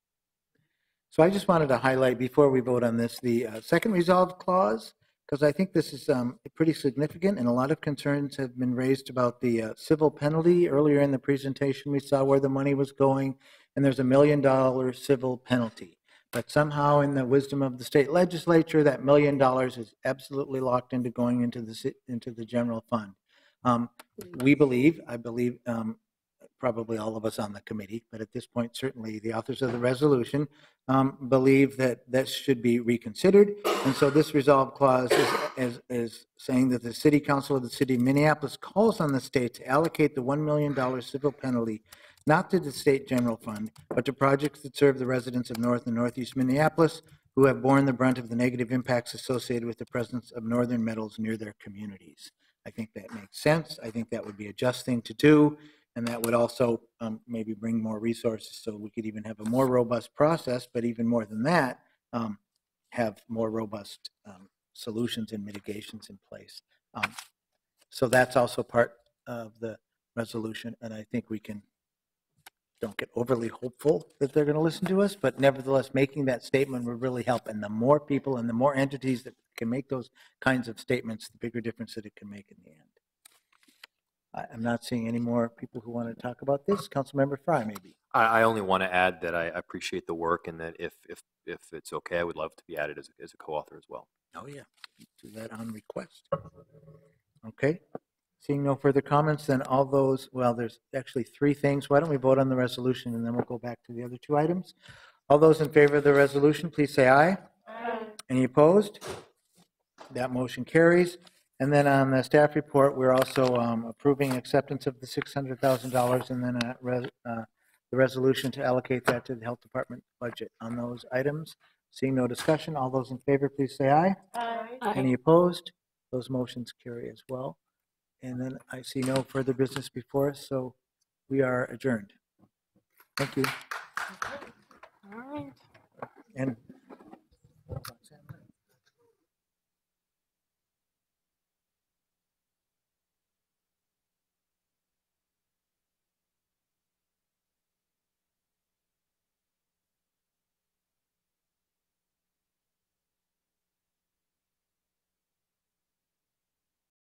So I just wanted to highlight before we vote on this, the uh, second resolve clause, because I think this is um, pretty significant and a lot of concerns have been raised about the uh, civil penalty. Earlier in the presentation, we saw where the money was going and there's a million dollar civil penalty. But somehow in the wisdom of the state legislature, that million dollars is absolutely locked into going into the, into the general fund. Um, We believe, I believe, um, probably all of us on the committee, but at this point, certainly the authors of the resolution um, believe that this should be reconsidered. And so this resolve clause is, is, is saying that the city council of the city of Minneapolis calls on the state to allocate the $1 million civil penalty not to the state general fund, but to projects that serve the residents of North and Northeast Minneapolis who have borne the brunt of the negative impacts associated with the presence of northern metals near their communities. I think that makes sense. I think that would be a just thing to do. And that would also um, maybe bring more resources so we could even have a more robust process, but even more than that, um, have more robust um, solutions and mitigations in place. Um, So that's also part of the resolution, and I think we can, don't get overly hopeful that they're going to listen to us, but nevertheless, making that statement would really help. And the more people and the more entities that can make those kinds of statements, the bigger difference that it can make in the end. I- I'm not seeing any more people who want to talk about this. Councilmember Frey, maybe. I, I only want to add that I appreciate the work and that if, if, if it's okay, I would love to be added as, a- as a co-author as well. Oh, yeah. Do that on request. Okay. Seeing no further comments, then all those, well, there's actually three things. Why don't we vote on the resolution and then we'll go back to the other two items? All those in favor of the resolution, please say aye. Aye. Any opposed? That motion carries. And then on the staff report, we're also um, approving acceptance of the $600,000 and then a res- uh, the resolution to allocate that to the health department budget. On those items, seeing no discussion, all those in favor, please say aye. aye. Any opposed? Those motions carry as well. And then I see no further business before us, so we are adjourned. Thank you. All right. And